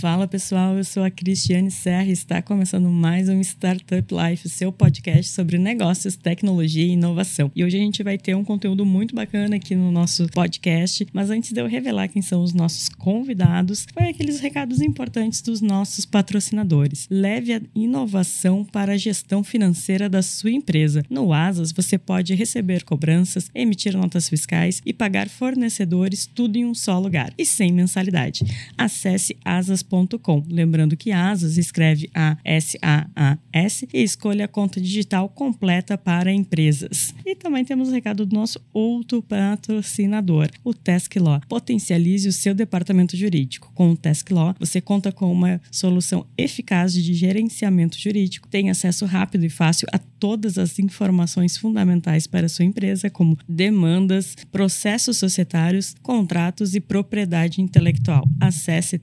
Fala pessoal, eu sou a Cristiane Serra e está começando mais um Startup Life, seu podcast sobre negócios, tecnologia e inovação. E hoje a gente vai ter um conteúdo muito bacana aqui no nosso podcast, mas antes de eu revelar quem são os nossos convidados, foi aqueles recados importantes dos nossos patrocinadores. Leve a inovação para a gestão financeira da sua empresa. No Asas, você pode receber cobranças, emitir notas fiscais e pagar fornecedores tudo em um só lugar e sem mensalidade. Acesse asas.com. Lembrando que Asas escreve a S-A-A-S e escolha a conta digital completa para empresas. E também temos o recado do nosso outro patrocinador, o Task Law. Potencialize o seu departamento jurídico. Com o Task Law, você conta com uma solução eficaz de gerenciamento jurídico, tem acesso rápido e fácil a todas as informações fundamentais para a sua empresa, como demandas, processos societários, contratos e propriedade intelectual. Acesse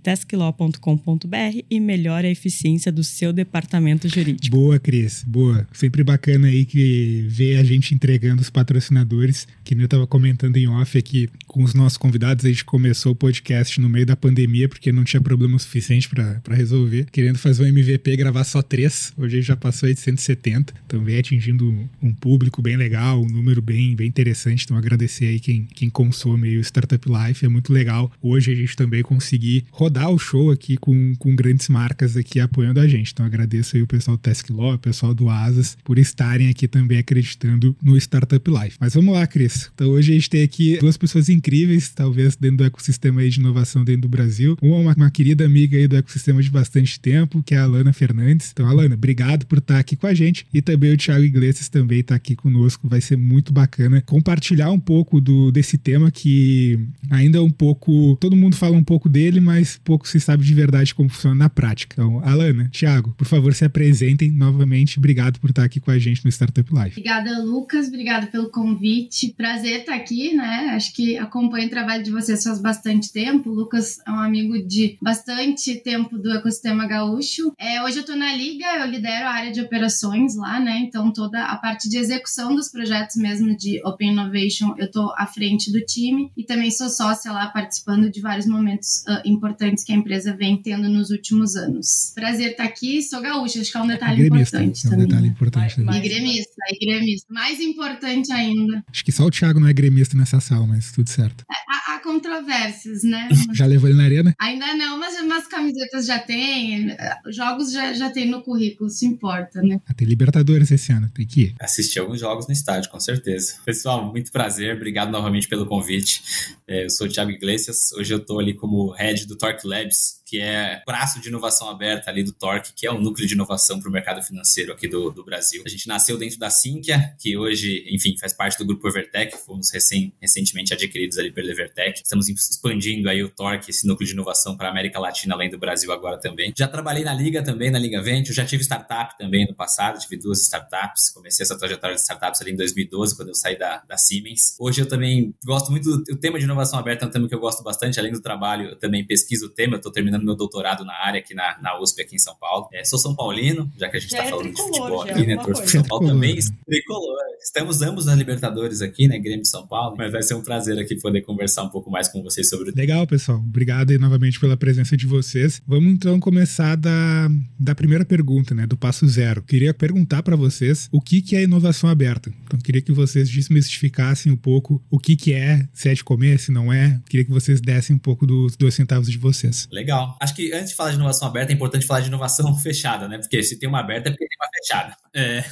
tasklaw.com.br e melhore a eficiência do seu departamento jurídico. Boa, Cris, boa. Sempre bacana aí que vê a gente entregando os patrocinadores, que eu estava comentando em off aqui com os nossos convidados, a gente começou o podcast no meio da pandemia, porque não tinha problema suficiente para resolver, querendo fazer um MVP gravar só três, hoje a gente já passou aí de 170, então vem atingindo um público bem legal, um número bem, bem interessante, então agradecer aí quem, quem consome o Startup Life, é muito legal hoje a gente também conseguir rodar o show aqui com, com grandes marcas aqui apoiando a gente, então agradeço aí o pessoal do Task Law, o pessoal do Asas, por estarem aqui também acreditando no Startup Life. Mas vamos lá, Cris, então hoje a gente tem aqui duas pessoas incríveis, talvez dentro do ecossistema aí de inovação dentro do Brasil, uma, uma, uma querida amiga aí do ecossistema de bastante tempo, que é a Alana Fernandes, então Alana, obrigado por estar aqui com a gente e também o Thiago Iglesias também está aqui conosco. Vai ser muito bacana compartilhar um pouco do, desse tema que ainda é um pouco. Todo mundo fala um pouco dele, mas pouco se sabe de verdade como funciona na prática. Então, Alana, Thiago, por favor, se apresentem novamente. Obrigado por estar aqui com a gente no Startup Life. Obrigada, Lucas. Obrigada pelo convite. Prazer estar aqui, né? Acho que acompanho o trabalho de vocês faz bastante tempo. O Lucas é um amigo de bastante tempo do ecossistema gaúcho. É, hoje eu estou na Liga, eu lidero a área de operações lá, né? Então, toda a parte de execução dos projetos mesmo de Open Innovation, eu estou à frente do time e também sou sócia lá, participando de vários momentos uh, importantes que a empresa vem tendo nos últimos anos. Prazer estar aqui, sou gaúcha, acho que é um detalhe gremista, importante é um também. detalhe importante. E gremista, e gremista. Mais importante ainda. Acho que só o Thiago não é gremista nessa sala, mas tudo certo. Há, há controvérsias, né? já levou ele na arena? Ainda não, mas umas camisetas já tem, jogos já, já tem no currículo, se importa, né? Ah, tem Libertadores esse ano, tem que ir. Assistir alguns jogos no estádio, com certeza. Pessoal, muito prazer, obrigado novamente pelo convite. É, eu sou o Thiago Iglesias, hoje eu estou ali como head do Torque Labs, que é braço de inovação aberta ali do Torque, que é o núcleo de inovação para o mercado financeiro aqui do, do, Brasil. A gente nasceu dentro da Sinqia, que hoje, enfim, faz parte do grupo Evertec, fomos recém, recentemente adquiridos ali pela Evertec. Estamos expandindo aí o Torque, esse núcleo de inovação para a América Latina, além do Brasil agora também. Já trabalhei na Liga também, na Liga Venture, já tive startup também no passado, tive duas startups, comecei essa trajetória de startups ali em 2012, quando eu saí da, da Siemens. Hoje eu também gosto muito do o tema de inovação aberta, é um tema que eu gosto bastante, além do trabalho, eu também pesquiso o tema, eu estou terminando meu doutorado na área aqui na, na USP, aqui em São Paulo. É, sou São Paulino, já que a gente está é falando tricolor, de futebol aqui, né? alguma Torço. São Paulo também, tricolor. Estamos ambos na Libertadores aqui, né? Grêmio de São Paulo, mas vai ser um prazer aqui poder conversar um pouco mais com vocês sobre o tema. Legal, pessoal. Obrigado aí novamente pela presença de vocês. Vamos então começar da, da primeira pergunta, né? Do passo zero. Queria perguntar para vocês o que, que é inovação aberta. Então, queria que vocês desmistificassem um pouco o que, que é, se é de comer, se não é. Queria que vocês dessem um pouco dos dois centavos de vocês. Legal. Acho que antes de falar de inovação aberta, é importante falar de inovação fechada, né? Porque se tem uma aberta é porque tem uma fechada. É.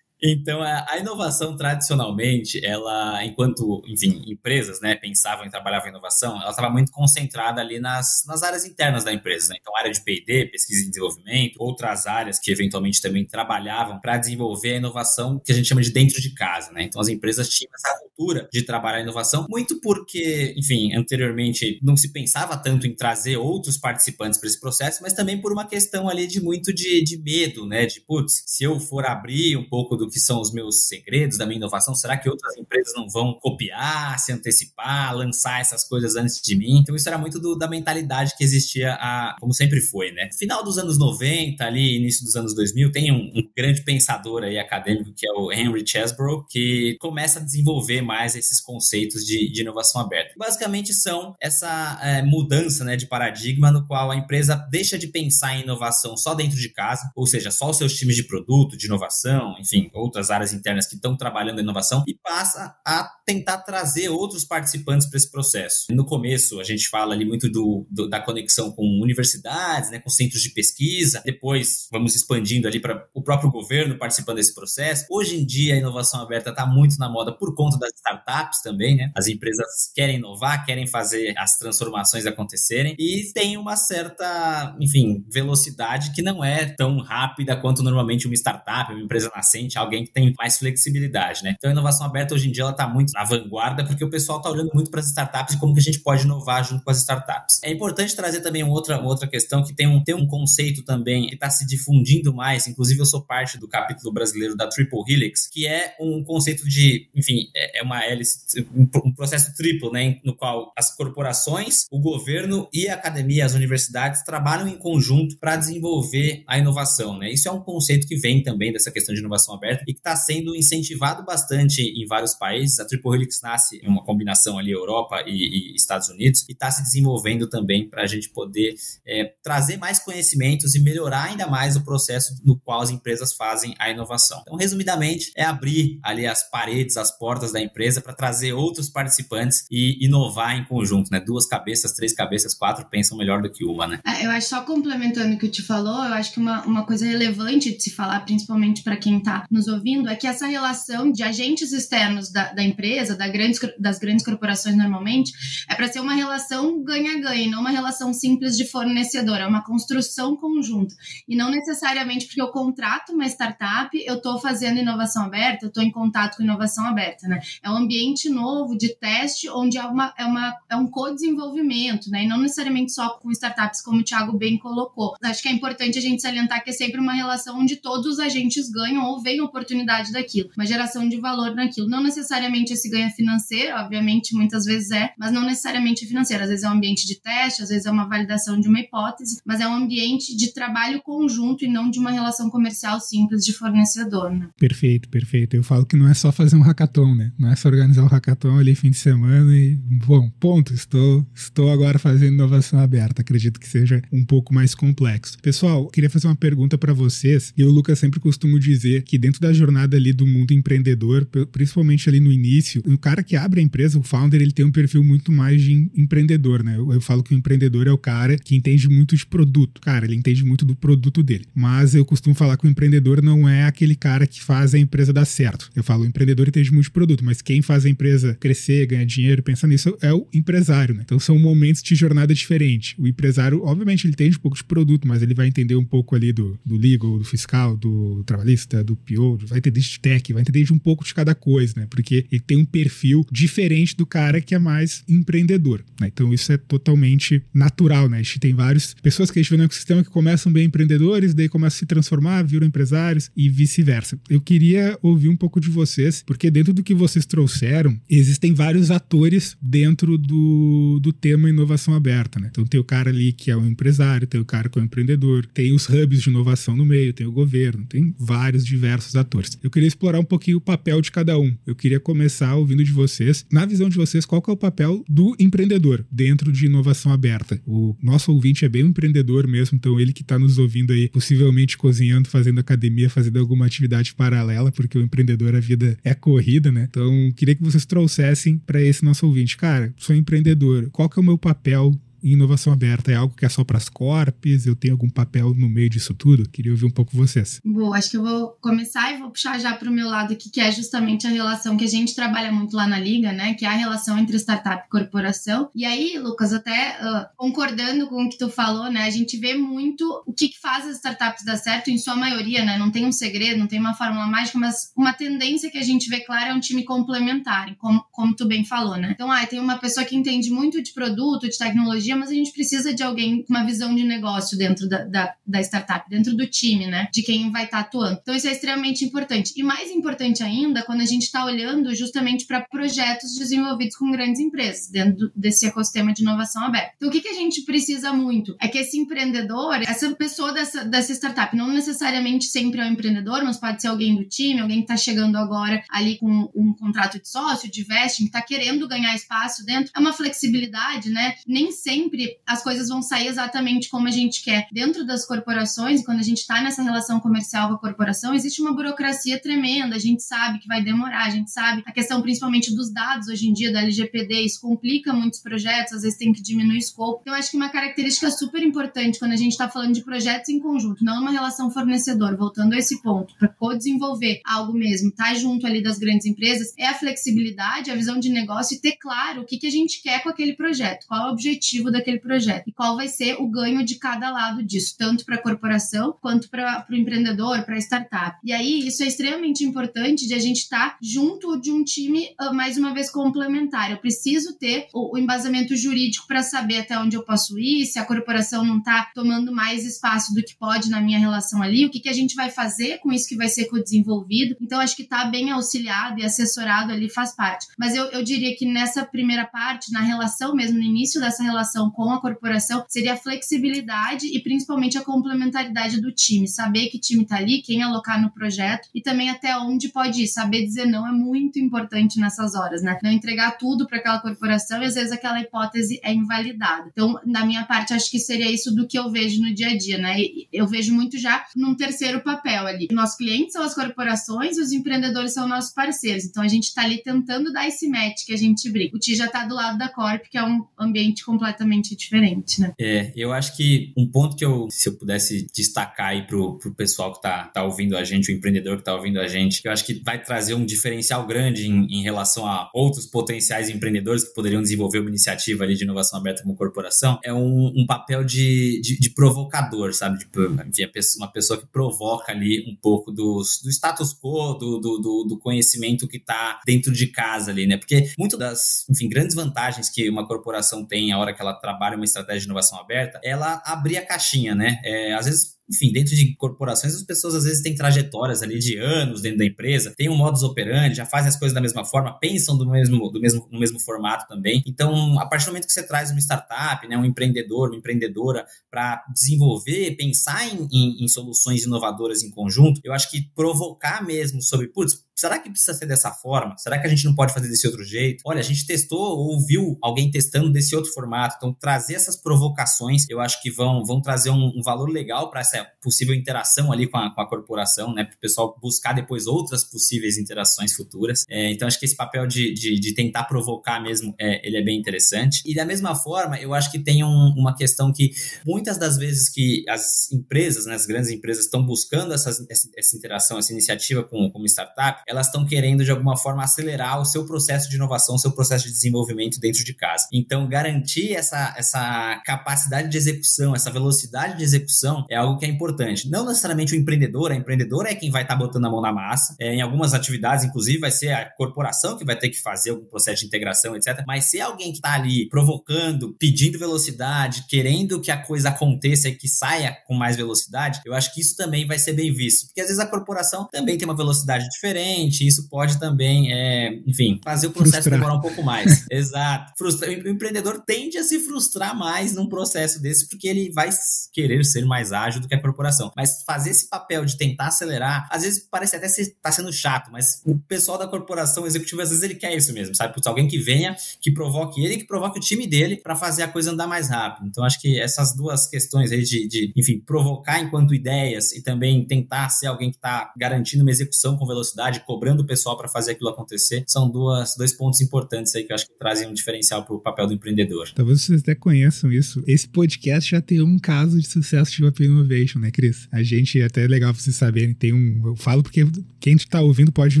Então, a, inovação, tradicionalmente, ela, enquanto, enfim, empresas, né, pensavam em trabalhar com inovação, ela estava muito concentrada ali nas, nas áreas internas da empresa, né? Então, área de P&D, pesquisa e desenvolvimento, outras áreas que, eventualmente, também trabalhavam para desenvolver a inovação que a gente chama de dentro de casa, né? Então, as empresas tinham essa cultura de trabalhar a inovação, muito porque, enfim, anteriormente não se pensava tanto em trazer outros participantes para esse processo, mas também por uma questão ali de muito de, de medo, né? De, putz, se eu for abrir um pouco do que são os meus segredos da minha inovação? Será que outras empresas não vão copiar, se antecipar, lançar essas coisas antes de mim? Então isso era muito do, da mentalidade que existia, a, como sempre foi, né? Final dos anos 90, ali, início dos anos 2000, tem um, um grande pensador aí acadêmico que é o Henry Chesbrough, que começa a desenvolver mais esses conceitos de, de inovação aberta. Basicamente são essa é, mudança né, de paradigma no qual a empresa deixa de pensar em inovação só dentro de casa, ou seja, só os seus times de produto, de inovação, enfim, outras áreas internas que estão trabalhando em inovação e passa a tentar trazer outros participantes para esse processo. No começo, a gente fala ali muito do, do, da conexão com universidades, né, com centros de pesquisa, depois vamos expandindo ali para o próprio governo participando desse processo. Hoje em dia, a inovação aberta está muito na moda por conta das startups também, né? As empresas querem inovar, querem fazer as transformações acontecerem e tem uma certa, enfim, velocidade que não é tão rápida quanto normalmente uma startup, uma empresa nascente, alguém que tem mais flexibilidade, né? Então a inovação aberta hoje em dia ela está muito na vanguarda porque o pessoal está olhando muito para as startups e como que a gente pode inovar junto com as startups. É importante trazer também outra, uma outra questão que tem um, tem um conceito também que está se difundindo mais, inclusive eu sou parte do capítulo brasileiro da Triple Helix, que é um conceito de, enfim, é, é uma hélice, um processo triplo, né, no qual as corporações, o governo e a academia, as universidades trabalham em conjunto para desenvolver a inovação, né? Isso é um conceito que vem também dessa questão de inovação aberta e que está sendo incentivado bastante em vários países. A Triple Helix nasce em uma combinação ali Europa e, e Estados Unidos e está se desenvolvendo também para a gente poder é, trazer mais conhecimentos e melhorar ainda mais o processo no qual as empresas fazem a inovação. Então, resumidamente, é abrir ali as paredes, as portas da empresa para trazer outros participantes e inovar em conjunto, né? Duas cabeças, três cabeças, quatro pensam melhor do que uma, né? É, eu acho só complementando o que o falou, eu acho que uma, uma coisa relevante de se falar, principalmente para quem está nos ouvindo, é que essa relação de agentes externos da, da empresa, da grandes, das grandes corporações normalmente, é para ser uma relação ganha-ganha, não uma relação simples de fornecedor, é uma construção conjunta. E não necessariamente porque eu contrato uma startup, eu estou fazendo inovação aberta, eu estou em contato com inovação aberta, né? É um ambiente novo de teste onde é, uma, é, uma, é um co-desenvolvimento, né? E não necessariamente só com startups, como o Thiago bem colocou. Acho que é importante a gente salientar que é sempre uma relação onde todos os agentes ganham ou veem oportunidade daquilo, uma geração de valor naquilo. Não necessariamente esse ganho financeiro, obviamente, muitas vezes é, mas não necessariamente financeiro. Às vezes é um ambiente de teste, às vezes é uma validação de uma hipótese, mas é um ambiente de trabalho conjunto e não de uma relação comercial simples de fornecedor. Né? Perfeito, perfeito. Eu falo que não é só fazer um hackathon, né? Não é só organizar um hackathon ali fim de semana e, bom, ponto, estou, estou agora fazendo inovação aberta. Acredito que seja um pouco mais complexo. Pessoal, queria fazer uma pergunta para vocês. E o Lucas sempre costumo dizer que dentro da jornada ali do mundo empreendedor, principalmente ali no início, o cara que abre a empresa, o founder, ele tem um perfil muito mais de empreendedor, né? Eu, eu falo que o empreendedor é o cara que entende muito de produto. Cara, ele entende muito do produto dele. Mas eu costumo falar que o empreendedor não é aquele cara que faz a empresa dar certo. Eu falo, o empreendedor entende muito de produto, mas quem faz a empresa crescer, ganhar dinheiro, pensar nisso é o empresário, né? Então são momentos de jornada diferente. O empresário, obviamente, ele entende um pouco de produto, mas ele vai entender um pouco ali do, do legal, do fiscal, do trabalhista, do PO, vai entender de tech, vai entender de um pouco de cada coisa, né? Porque ele tem um perfil diferente do cara que é mais empreendedor, né? Então isso é totalmente natural, né? A gente tem várias pessoas que a gente vê no ecossistema que começam bem empreendedores, daí começam a se transformar, viram empresários e vice-versa. Eu queria ouvir um pouco de vocês, porque dentro do que vocês trouxeram, existem vários atores dentro do, do tema inovação aberta, né? Então tem o cara ali que é o empresário, tem o cara que é o empreendedor, tem os hubs de inovação no meio, tem o governo, tem vários diversos atores. Eu queria explorar um pouquinho o papel de cada um. Eu queria começar ouvindo de vocês, na visão de vocês, qual que é o papel do empreendedor dentro de inovação aberta. O nosso ouvinte é bem um empreendedor mesmo, então ele que está nos ouvindo aí, possivelmente cozinhando, fazendo academia, fazendo alguma atividade paralela, porque o empreendedor, a vida é corrida, né? Então, queria que vocês trouxessem para esse nosso ouvinte, cara, sou empreendedor, qual que é o meu papel inovação aberta é algo que é só para as corpes? Eu tenho algum papel no meio disso tudo? Queria ouvir um pouco vocês. Bom, acho que eu vou começar e vou puxar já para o meu lado aqui, que é justamente a relação que a gente trabalha muito lá na Liga, né? Que é a relação entre startup e corporação. E aí, Lucas, até uh, concordando com o que tu falou, né? A gente vê muito o que, que faz as startups dar certo, em sua maioria, né? Não tem um segredo, não tem uma fórmula mágica, mas uma tendência que a gente vê clara é um time complementar, como, como tu bem falou, né? Então, ah, tem uma pessoa que entende muito de produto, de tecnologia, mas a gente precisa de alguém com uma visão de negócio dentro da, da, da startup, dentro do time, né? De quem vai estar tá atuando. Então, isso é extremamente importante. E mais importante ainda, quando a gente está olhando justamente para projetos desenvolvidos com grandes empresas, dentro desse ecossistema de inovação aberta. Então, o que, que a gente precisa muito? É que esse empreendedor, essa pessoa dessa, dessa startup, não necessariamente sempre é um empreendedor, mas pode ser alguém do time, alguém que está chegando agora ali com um contrato de sócio, de vesting, que está querendo ganhar espaço dentro. É uma flexibilidade, né? Nem sempre as coisas vão sair exatamente como a gente quer. Dentro das corporações, quando a gente está nessa relação comercial com a corporação, existe uma burocracia tremenda. A gente sabe que vai demorar, a gente sabe a questão principalmente dos dados hoje em dia, da LGPD, isso complica muitos projetos, às vezes tem que diminuir o escopo. Então, acho que uma característica super importante quando a gente está falando de projetos em conjunto, não uma relação fornecedor, voltando a esse ponto, para co-desenvolver algo mesmo, tá junto ali das grandes empresas, é a flexibilidade, a visão de negócio e ter claro o que, que a gente quer com aquele projeto, qual é o objetivo daquele projeto e qual vai ser o ganho de cada lado disso, tanto para a corporação quanto para o empreendedor, para a startup. E aí, isso é extremamente importante de a gente estar tá junto de um time, ah, mais uma vez, complementar. Eu preciso ter o, embasamento jurídico para saber até onde eu posso ir, se a corporação não está tomando mais espaço do que pode na minha relação ali, o que, que a gente vai fazer com isso que vai ser co-desenvolvido. Então, acho que tá bem auxiliado e assessorado ali faz parte. Mas eu, eu diria que nessa primeira parte, na relação mesmo, no início dessa relação com a corporação, seria a flexibilidade e principalmente a complementaridade do time. Saber que time tá ali, quem alocar no projeto e também até onde pode ir. Saber dizer não é muito importante nessas horas, né? Não entregar tudo para aquela corporação e às vezes aquela hipótese é invalidada. Então, da minha parte, acho que seria isso do que eu vejo no dia a dia, né? Eu vejo muito já num terceiro papel ali. Nossos clientes são as corporações os empreendedores são nossos parceiros. Então, a gente está ali tentando dar esse match que a gente briga. O Ti já está do lado da Corp, que é um ambiente completamente diferente, né? É, eu acho que um ponto que eu, se eu pudesse destacar aí pro, pro pessoal que tá, tá ouvindo a gente, o empreendedor que tá ouvindo a gente, eu acho que vai trazer um diferencial grande em, em relação a outros potenciais empreendedores que poderiam desenvolver uma iniciativa ali de inovação aberta como corporação, é um, um papel de, de, de, provocador, sabe? De, uma pessoa que provoca ali um pouco dos, do status quo, do, do, do conhecimento que está dentro de casa ali, né? Porque muito das, enfim, grandes vantagens que uma corporação tem a hora que ela trabalha uma estratégia de inovação aberta, ela abrir a caixinha, né? É, às vezes enfim, dentro de corporações, as pessoas às vezes têm trajetórias ali de anos dentro da empresa, têm um modus operandi, já fazem as coisas da mesma forma, pensam do mesmo, do mesmo, no mesmo formato também. Então, a partir do momento que você traz uma startup, né, um empreendedor, uma empreendedora, para desenvolver, pensar em, em, em, soluções inovadoras em conjunto, eu acho que provocar mesmo sobre, putz, será que precisa ser dessa forma? Será que a gente não pode fazer desse outro jeito? Olha, a gente testou ou viu alguém testando desse outro formato. Então, trazer essas provocações, eu acho que vão, vão trazer um, um valor legal para essa possível interação ali com a, com a corporação, né? Para o pessoal buscar depois outras possíveis interações futuras. É, então, acho que esse papel de, de, de tentar provocar mesmo, é, ele é bem interessante. E da mesma forma, eu acho que tem um, uma questão que muitas das vezes que as empresas, né, as grandes empresas estão buscando essas, essa, interação, essa iniciativa com, com uma startup, elas estão querendo de alguma forma acelerar o seu processo de inovação, o seu processo de desenvolvimento dentro de casa. Então, garantir essa, essa capacidade de execução, essa velocidade de execução é algo que é importante. Não necessariamente o empreendedor, a empreendedora é quem vai estar tá botando a mão na massa. É, em algumas atividades, inclusive, vai ser a corporação que vai ter que fazer algum processo de integração, etc. Mas se alguém que está ali provocando, pedindo velocidade, querendo que a coisa aconteça e que saia com mais velocidade, eu acho que isso também vai ser bem visto. Porque às vezes a corporação também tem uma velocidade diferente, isso pode também, é, enfim, fazer o processo frustrar. demorar um pouco mais. Exato. Frustra... O empreendedor tende a se frustrar mais num processo desse, porque ele vai querer ser mais ágil do que a corporação. Mas fazer esse papel de tentar acelerar, às vezes parece até ser, tá sendo chato, mas o pessoal da corporação executiva, às vezes ele quer isso mesmo, sabe? Putz, alguém que venha, que provoque ele, que provoque o time dele para fazer a coisa andar mais rápido. Então, acho que essas duas questões aí de, de, enfim, provocar enquanto ideias e também tentar ser alguém que está garantindo uma execução com velocidade, cobrando o pessoal para fazer aquilo acontecer, são duas, dois pontos importantes aí que eu acho que trazem um diferencial para o papel do empreendedor. Talvez vocês até conheçam isso. Esse podcast já tem um caso de sucesso de Open Innovation, né, Cris? A gente, até é legal vocês saberem, tem um. Eu falo porque quem está ouvindo pode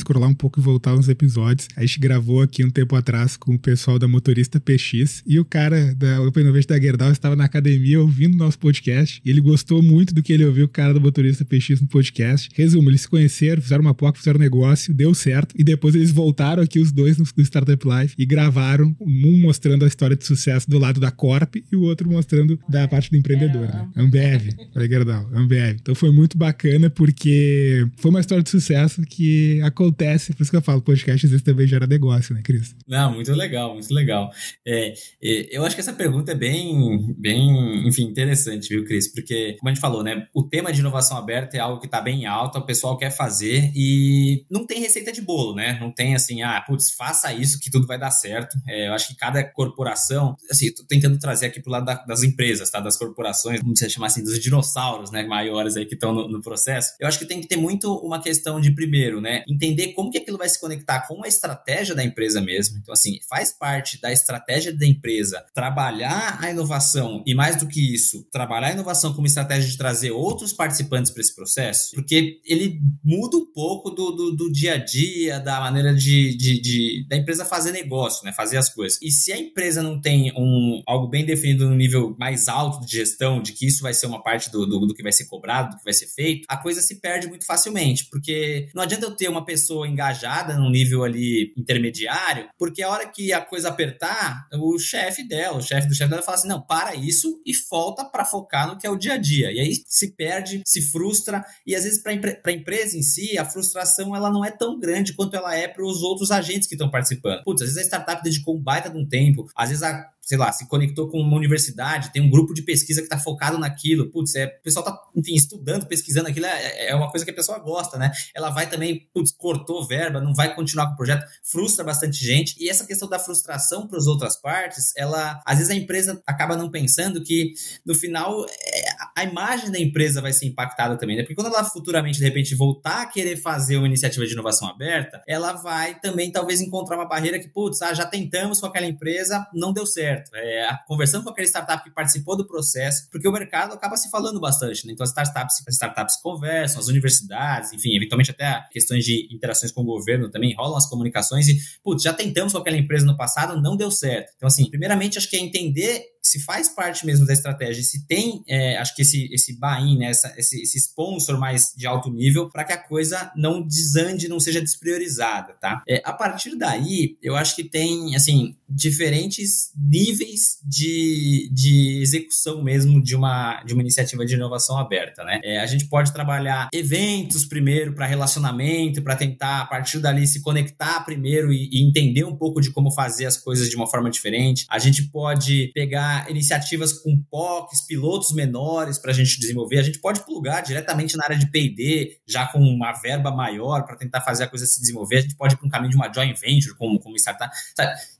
scrollar um pouco e voltar uns episódios. A gente gravou aqui um tempo atrás com o pessoal da Motorista PX e o cara da Open Innovation da Gerdau estava na academia ouvindo nosso podcast e ele gostou muito do que ele ouviu, o cara da Motorista PX no podcast. Resumo, eles se conheceram, fizeram uma POC, fizeram um negócio, deu certo, e depois eles voltaram aqui os dois no, no Startup Life e gravaram, um mostrando a história de sucesso do lado da Corp e o outro mostrando da parte do empreendedor, né? Ambev, falei Gerdau, Ambev. Então foi muito bacana porque foi uma história de sucesso que acontece, por isso que eu falo, podcast às vezes também gera negócio, né, Cris? Não, muito legal, muito legal. É, eu acho que essa pergunta é bem, bem, enfim, interessante, viu, Cris? Porque, como a gente falou, né, o tema de inovação aberta é algo que está bem alto, o pessoal quer fazer e não tem receita de bolo, né? Não tem assim, ah, putz, faça isso que tudo vai dar certo. É, eu acho que cada corporação, assim, tô tentando trazer aqui pro lado da, das empresas, tá? Das corporações, como você chamar assim, dos dinossauros, né? Maiores aí que estão no, no, processo. Eu acho que tem que ter muito uma questão de, primeiro, né? Entender como que aquilo vai se conectar com a estratégia da empresa mesmo. Então, assim, faz parte da estratégia da empresa trabalhar a inovação e, mais do que isso, trabalhar a inovação como estratégia de trazer outros participantes para esse processo, porque ele muda um pouco do, do, do dia a dia, da maneira de, de, de, da empresa fazer negócio, né? Fazer as coisas. E se a empresa não tem um, algo bem definido no nível mais alto de gestão, de que isso vai ser uma parte do, do, do que vai ser cobrado, do que vai ser feito, a coisa se perde muito facilmente, porque não adianta eu ter uma pessoa engajada num nível ali intermediário, porque a hora que a coisa apertar, o chefe dela, o chefe do chefe dela fala assim: não, para isso e volta para focar no que é o dia a dia. E aí se perde, se frustra, e às vezes para a empresa em si, a frustração ela não é tão grande quanto ela é para os outros agentes que estão participando. Putz, às vezes a startup dedicou um baita de um tempo, às vezes a sei lá, se conectou com uma universidade, tem um grupo de pesquisa que está focado naquilo, putz, é, o pessoal está, enfim, estudando, pesquisando aquilo, é, é, uma coisa que a pessoa gosta, né? Ela vai também, putz, cortou verba, não vai continuar com o projeto, frustra bastante gente, e essa questão da frustração para as outras partes, ela, às vezes a empresa acaba não pensando que, no final, é, a imagem da empresa vai ser impactada também, né? Porque quando ela futuramente, de repente, voltar a querer fazer uma iniciativa de inovação aberta, ela vai também, talvez, encontrar uma barreira que, putz, ah, já tentamos com aquela empresa, não deu certo certo. É, conversando com aquele startup que participou do processo, porque o mercado acaba se falando bastante, né? Então as startups, as startups conversam, as universidades, enfim, eventualmente até questões de interações com o governo também rolam as comunicações e, putz, já tentamos com aquela empresa no passado, não deu certo. Então, assim, primeiramente acho que é entender se faz parte mesmo da estratégia, se tem, é, acho que esse, esse buy-in, né, essa, esse, esse sponsor mais de alto nível, para que a coisa não desande, não seja despriorizada, tá? É, a partir daí, eu acho que tem, assim, diferentes níveis de, de execução mesmo de uma, de uma iniciativa de inovação aberta, né? É, a gente pode trabalhar eventos primeiro para relacionamento, para tentar, a partir dali, se conectar primeiro e, e entender um pouco de como fazer as coisas de uma forma diferente. A gente pode pegar iniciativas com POCs, pilotos menores para a gente desenvolver. A gente pode plugar diretamente na área de PD, já com uma verba maior para tentar fazer a coisa se desenvolver. A gente pode ir para um caminho de uma joint venture como, como startup.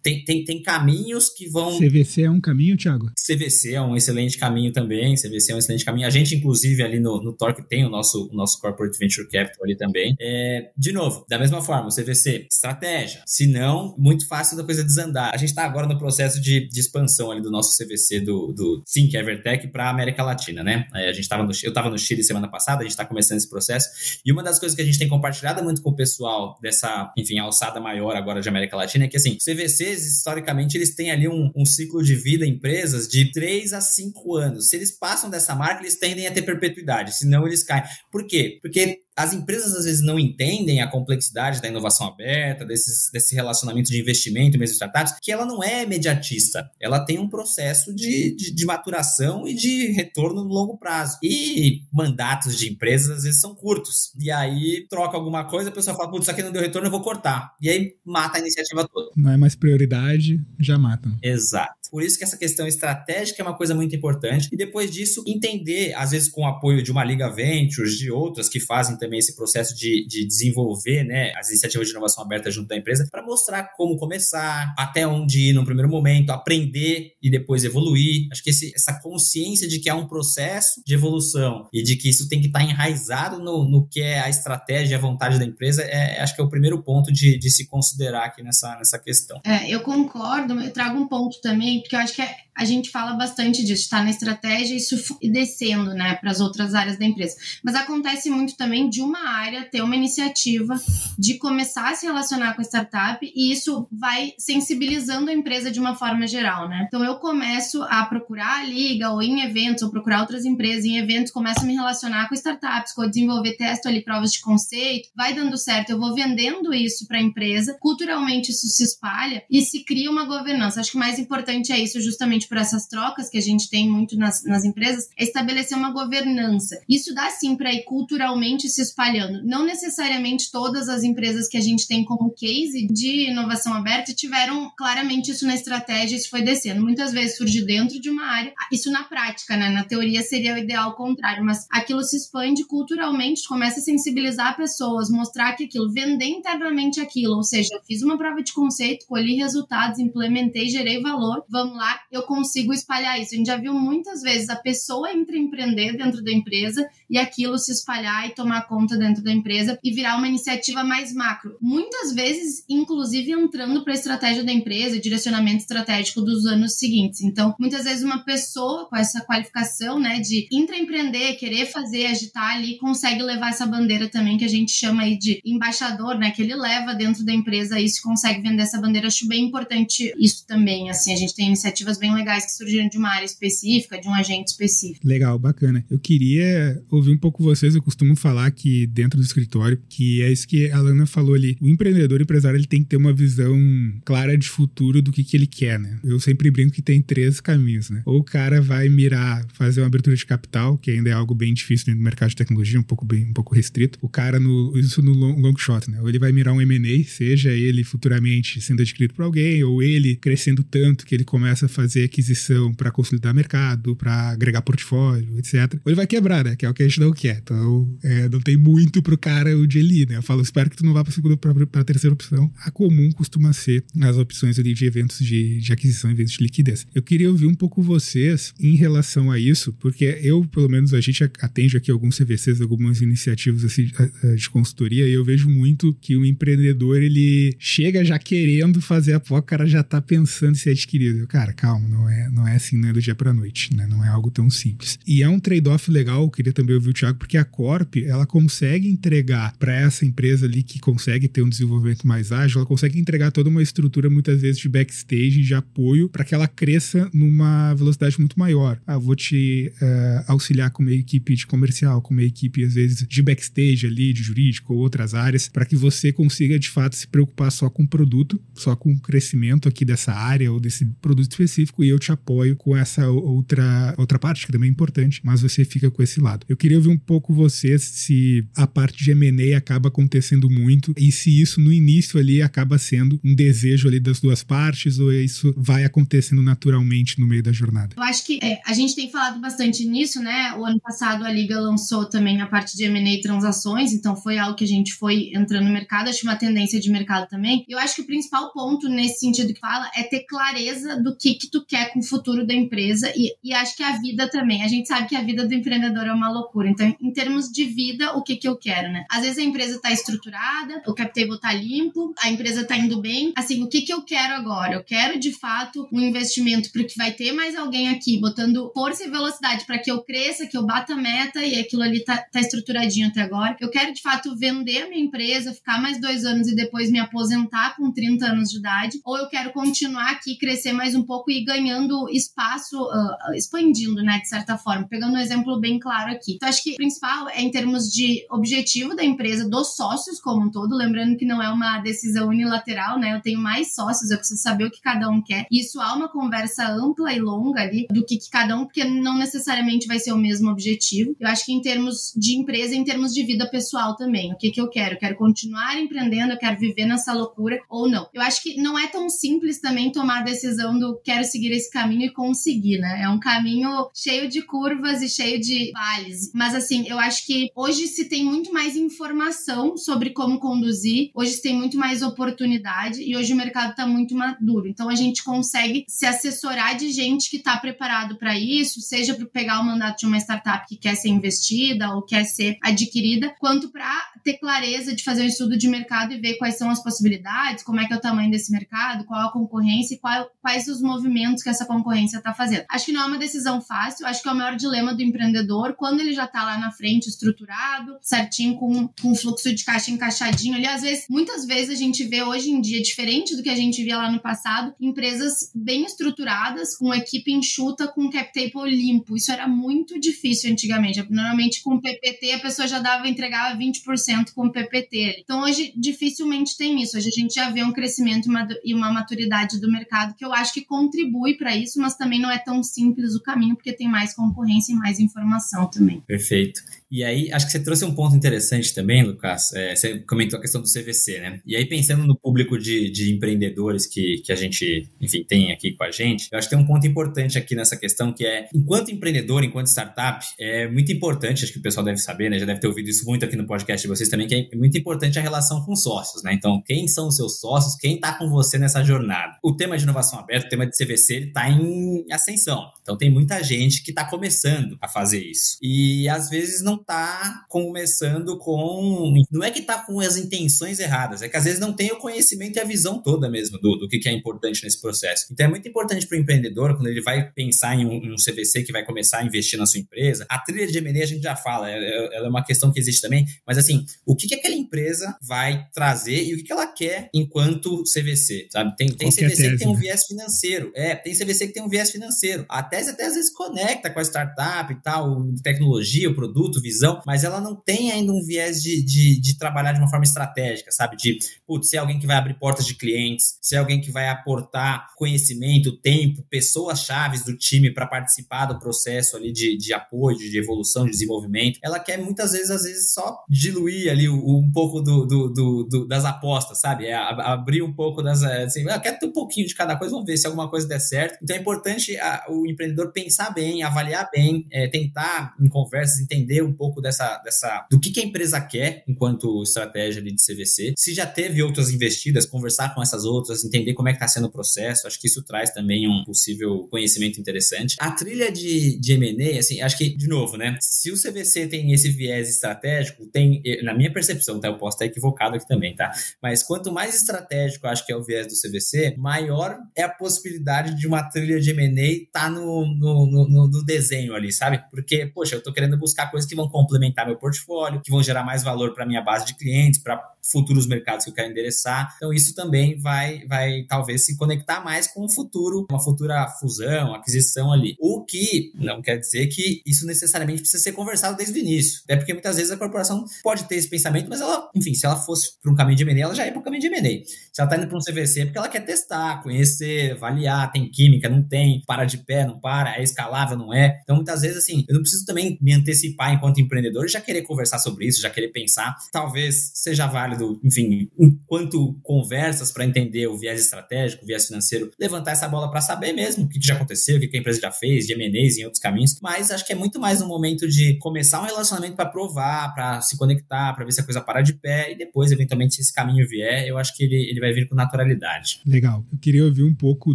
Tem, tem, tem caminhos que vão. CVC é um caminho, Thiago? CVC é um excelente caminho também. CVC é um excelente caminho. A gente, inclusive, ali no, no Torque tem o nosso, o nosso Corporate Venture Capital ali também. É, de novo, da mesma forma, o CVC, estratégia. Se não, muito fácil da coisa desandar. A gente está agora no processo de, de expansão ali do nosso CVC CVC do, do Think Evertech para a América Latina, né? a gente tava no, eu estava no Chile semana passada, a gente está começando esse processo, e uma das coisas que a gente tem compartilhado muito com o pessoal dessa, enfim, alçada maior agora de América Latina é que, assim, CVCs, historicamente, eles têm ali um, um ciclo de vida, empresas, de 3 a 5 anos. Se eles passam dessa marca, eles tendem a ter perpetuidade, senão eles caem. Por quê? Porque as empresas às vezes não entendem a complexidade da inovação aberta, desses, desse relacionamento de investimento mesmo startups, que ela não é imediatista. Ela tem um processo de, de, de, maturação e de retorno no longo prazo. E mandatos de empresas às vezes são curtos. E aí troca alguma coisa, a pessoa fala, putz, isso aqui não deu retorno, eu vou cortar. E aí mata a iniciativa toda. Não é mais prioridade, já matam. Exato. Por isso que essa questão estratégica é uma coisa muito importante. E depois disso, entender, às vezes com o apoio de uma Liga Ventures, de outras que fazem também esse processo de, de desenvolver né, as iniciativas de inovação aberta junto da empresa, para mostrar como começar, até onde ir no primeiro momento, aprender e depois evoluir. Acho que esse, essa consciência de que há um processo de evolução e de que isso tem que estar tá enraizado no, no que é a estratégia a vontade da empresa, é, acho que é o primeiro ponto de, de se considerar aqui nessa, nessa questão. É, eu concordo, eu trago um ponto também, porque eu acho que é a gente fala bastante disso, está na estratégia isso descendo, né, para as outras áreas da empresa. Mas acontece muito também de uma área ter uma iniciativa de começar a se relacionar com a startup e isso vai sensibilizando a empresa de uma forma geral, né? Então eu começo a procurar a liga ou em eventos, ou procurar outras empresas em eventos, começo a me relacionar com startups, com desenvolver, testo ali provas de conceito, vai dando certo, eu vou vendendo isso para a empresa, culturalmente isso se espalha e se cria uma governança. Acho que o mais importante é isso, justamente por essas trocas que a gente tem muito nas, nas empresas, é estabelecer uma governança. Isso dá sim para ir culturalmente se espalhando. Não necessariamente todas as empresas que a gente tem como case de inovação aberta tiveram claramente isso na estratégia, isso foi descendo. Muitas vezes surge dentro de uma área, isso na prática, né? Na teoria seria o ideal contrário, mas aquilo se expande culturalmente, começa a sensibilizar pessoas, mostrar que aquilo, vender internamente aquilo, ou seja, fiz uma prova de conceito, colhi resultados, implementei, gerei valor, vamos lá, eu consigo espalhar isso. A gente já viu muitas vezes a pessoa empreender dentro da empresa e aquilo se espalhar e tomar conta dentro da empresa e virar uma iniciativa mais macro. Muitas vezes, inclusive, entrando para a estratégia da empresa, direcionamento estratégico dos anos seguintes. Então, muitas vezes uma pessoa com essa qualificação, né, de intraempreender, querer fazer, agitar ali, consegue levar essa bandeira também que a gente chama aí de embaixador, né, que ele leva dentro da empresa isso, consegue vender essa bandeira. Acho bem importante isso também, assim, a gente tem iniciativas bem legais que surgiram de uma área específica, de um agente específico. Legal, bacana. Eu queria ouvir um pouco vocês, eu costumo falar que dentro do escritório, que é isso que a Lana falou ali, o empreendedor, o empresário, ele tem que ter uma visão clara de futuro do que, que ele quer, né? Eu sempre brinco que tem três caminhos, né? Ou o cara vai mirar, fazer uma abertura de capital, que ainda é algo bem difícil dentro do mercado de tecnologia, um pouco bem, um pouco restrito. O cara no isso no long, long shot, né? Ou ele vai mirar um M&A, seja ele futuramente sendo adquirido por alguém, ou ele crescendo tanto que ele começa a fazer aquisição para consolidar mercado, para agregar portfólio, etc. Ou ele vai quebrar, né? Que é o que a gente não quer. Então, é, não tem muito pro cara o de ali, né? Eu falo, espero que tu não vá para segunda, para terceira opção. A comum costuma ser as opções ali de eventos de, de aquisição, eventos de liquidez. Eu queria ouvir um pouco vocês em relação a isso, porque eu, pelo menos, a gente atende aqui alguns CVCs, algumas iniciativas assim, de consultoria, e eu vejo muito que o empreendedor ele chega já querendo fazer a pó, o cara já tá pensando em ser adquirido. Cara, calma, não é, não é assim, não é do dia pra noite, né? Não é algo tão simples. E é um trade-off legal, eu queria também ouvir o Thiago, porque a Corp, ela consegue entregar para essa empresa ali que consegue ter um desenvolvimento mais ágil, ela consegue entregar toda uma estrutura, muitas vezes, de backstage, de apoio, para que ela cresça numa velocidade muito maior. Ah, vou te uh, auxiliar com uma equipe de comercial, com uma equipe, às vezes, de backstage ali, de jurídico ou outras áreas, para que você consiga, de fato, se preocupar só com o produto, só com o crescimento aqui dessa área ou desse produto específico, e eu te apoio com essa outra, outra parte, que também é importante, mas você fica com esse lado. Eu queria ouvir um pouco vocês se a parte de M&A acaba acontecendo muito e se isso no início ali acaba sendo um desejo ali das duas partes ou isso vai acontecendo naturalmente no meio da jornada. Eu acho que é, a gente tem falado bastante nisso, né? O ano passado a Liga lançou também a parte de M&A e transações, então foi algo que a gente foi entrando no mercado, acho uma tendência de mercado também. Eu acho que o principal ponto nesse sentido que fala é ter clareza do que que tu quer com o futuro da empresa e, e acho que a vida também. A gente sabe que a vida do empreendedor é uma loucura. Então, em termos de vida, o que que eu quero, né? Às vezes a empresa está estruturada, o cap table tá limpo, a empresa está indo bem. Assim, o que que eu quero agora? Eu quero de fato um investimento porque vai ter mais alguém aqui botando força e velocidade para que eu cresça, que eu bata a meta e aquilo ali tá, tá estruturadinho até agora. Eu quero de fato vender a minha empresa, ficar mais dois anos e depois me aposentar com 30 anos de idade, ou eu quero continuar aqui, crescer mais um pouco e ir ganhando espaço, uh, expandindo, né, de certa forma. Pegando um exemplo bem claro aqui. Então, acho que o principal é em termos de objetivo da empresa, dos sócios como um todo, lembrando que não é uma decisão unilateral, né? Eu tenho mais sócios, eu preciso saber o que cada um quer. Isso há uma conversa ampla e longa ali do que, que cada um, porque não necessariamente vai ser o mesmo objetivo. Eu acho que em termos de empresa, em termos de vida pessoal também. O que, que eu quero? Eu quero continuar empreendendo, eu quero viver nessa loucura ou não. Eu acho que não é tão simples também tomar a decisão do quero seguir esse caminho e conseguir, né? É um caminho cheio de curvas e cheio de vales. Mas assim, eu acho que hoje se tem muito mais informação sobre como conduzir, hoje se tem muito mais oportunidade e hoje o mercado está muito maduro. Então a gente consegue se assessorar de gente que está preparado para isso, seja para pegar o mandato de uma startup que quer ser investida ou quer ser adquirida, quanto para ter clareza de fazer um estudo de mercado e ver quais são as possibilidades, como é que é o tamanho desse mercado, qual a concorrência e qual, quais os movimentos que essa concorrência está fazendo. Acho que não é uma decisão fácil, acho que é o maior dilema do empreendedor quando ele já está lá na frente estruturado, certinho, com, com fluxo de caixa encaixadinho ali. Às vezes, muitas vezes a gente vê hoje em dia, diferente do que a gente via lá no passado, empresas bem estruturadas, com equipe enxuta, com cap table limpo. Isso era muito difícil antigamente. Normalmente com PPT a pessoa já dava, entregava 20% com PPT. Então hoje dificilmente tem isso. Hoje a gente já vê um crescimento e uma maturidade do mercado que eu acho que contribui para isso, mas também não é tão simples o caminho, porque tem mais concorrência e mais informação também. Perfeito. E aí, acho que você trouxe um ponto interessante também, Lucas. É, você comentou a questão do CVC, né? E aí, pensando no público de, de empreendedores que, que a gente, enfim, tem aqui com a gente, eu acho que tem um ponto importante aqui nessa questão que é, enquanto empreendedor, enquanto startup, é muito importante, acho que o pessoal deve saber, né? Já deve ter ouvido isso muito aqui no podcast de vocês também, que é muito importante a relação com sócios, né? Então, quem são os seus sócios? Quem está com você nessa jornada? O tema de inovação aberta, o tema de CVC, ele está em ascensão. Então, tem muita gente que está começando a fazer isso. E às vezes não está começando com. Não é que está com as intenções erradas, é que às vezes não tem o conhecimento e a visão toda mesmo do, do que, que é importante nesse processo. Então é muito importante para o empreendedor, quando ele vai pensar em um, um, CVC que vai começar a investir na sua empresa, a trilha de M&A a gente já fala, ela, ela, é uma questão que existe também, mas assim, o que, que aquela empresa vai trazer e o que, que ela quer enquanto CVC, sabe? Tem, tem CVC tese, que tem um viés financeiro, é, tem CVC que tem um viés financeiro. A tese até às vezes conecta com a startup e tal, tecnologia, o produto, visão, mas ela não tem ainda um viés de, de, de trabalhar de uma forma estratégica, sabe? De, putz, ser alguém que vai abrir portas de clientes, ser alguém que vai aportar conhecimento, tempo, pessoas chaves do time para participar do processo ali de, de apoio, de evolução, de desenvolvimento. Ela quer muitas vezes, às vezes, só diluir ali um pouco do, do, do, do, das apostas, sabe? É, abrir um pouco das. É, assim, ah, quer ter um pouquinho de cada coisa, vamos ver se alguma coisa der certo. Então é importante a, o empreendedor pensar bem, avaliar bem, é, tentar em conversas entender pouco dessa, dessa do que, que a empresa quer enquanto estratégia de CVC. Se já teve outras investidas, conversar com essas outras, entender como é que está sendo o processo. Acho que isso traz também um possível conhecimento interessante. A trilha de, de M&A, assim, acho que, de novo, né? Se o CVC tem esse viés estratégico, tem, na minha percepção, tá? Eu posso estar equivocado aqui também, tá? Mas quanto mais estratégico acho que é o viés do CVC, maior é a possibilidade de uma trilha de M&A estar tá no, no, no, no, desenho ali, sabe? Porque, poxa, eu tô querendo buscar coisas que vão complementar meu portfólio, que vão gerar mais valor para minha base de clientes, para futuros mercados que eu quero endereçar. Então, isso também vai, vai talvez se conectar mais com o futuro, uma futura fusão, aquisição ali. O que não quer dizer que isso necessariamente precisa ser conversado desde o início. É porque muitas vezes a corporação pode ter esse pensamento, mas ela, enfim, se ela fosse para um caminho de M&A, ela já é para um caminho de M&A. Se ela está indo para um CVC, é porque ela quer testar, conhecer, avaliar, tem química, não tem, para de pé, não para, é escalável, não é. Então, muitas vezes, assim, eu não preciso também me antecipar enquanto empreendedor e já querer conversar sobre isso, já querer pensar. Talvez seja válido, enfim, enquanto conversas para entender o viés estratégico, o viés financeiro, levantar essa bola para saber mesmo o que, já aconteceu, o que, a empresa já fez, de M&As em outros caminhos. Mas acho que é muito mais um momento de começar um relacionamento para provar, para se conectar, para ver se a coisa para de pé e depois, eventualmente, se esse caminho vier, eu acho que ele, ele vai vir com naturalidade. Legal. Eu queria ouvir um pouco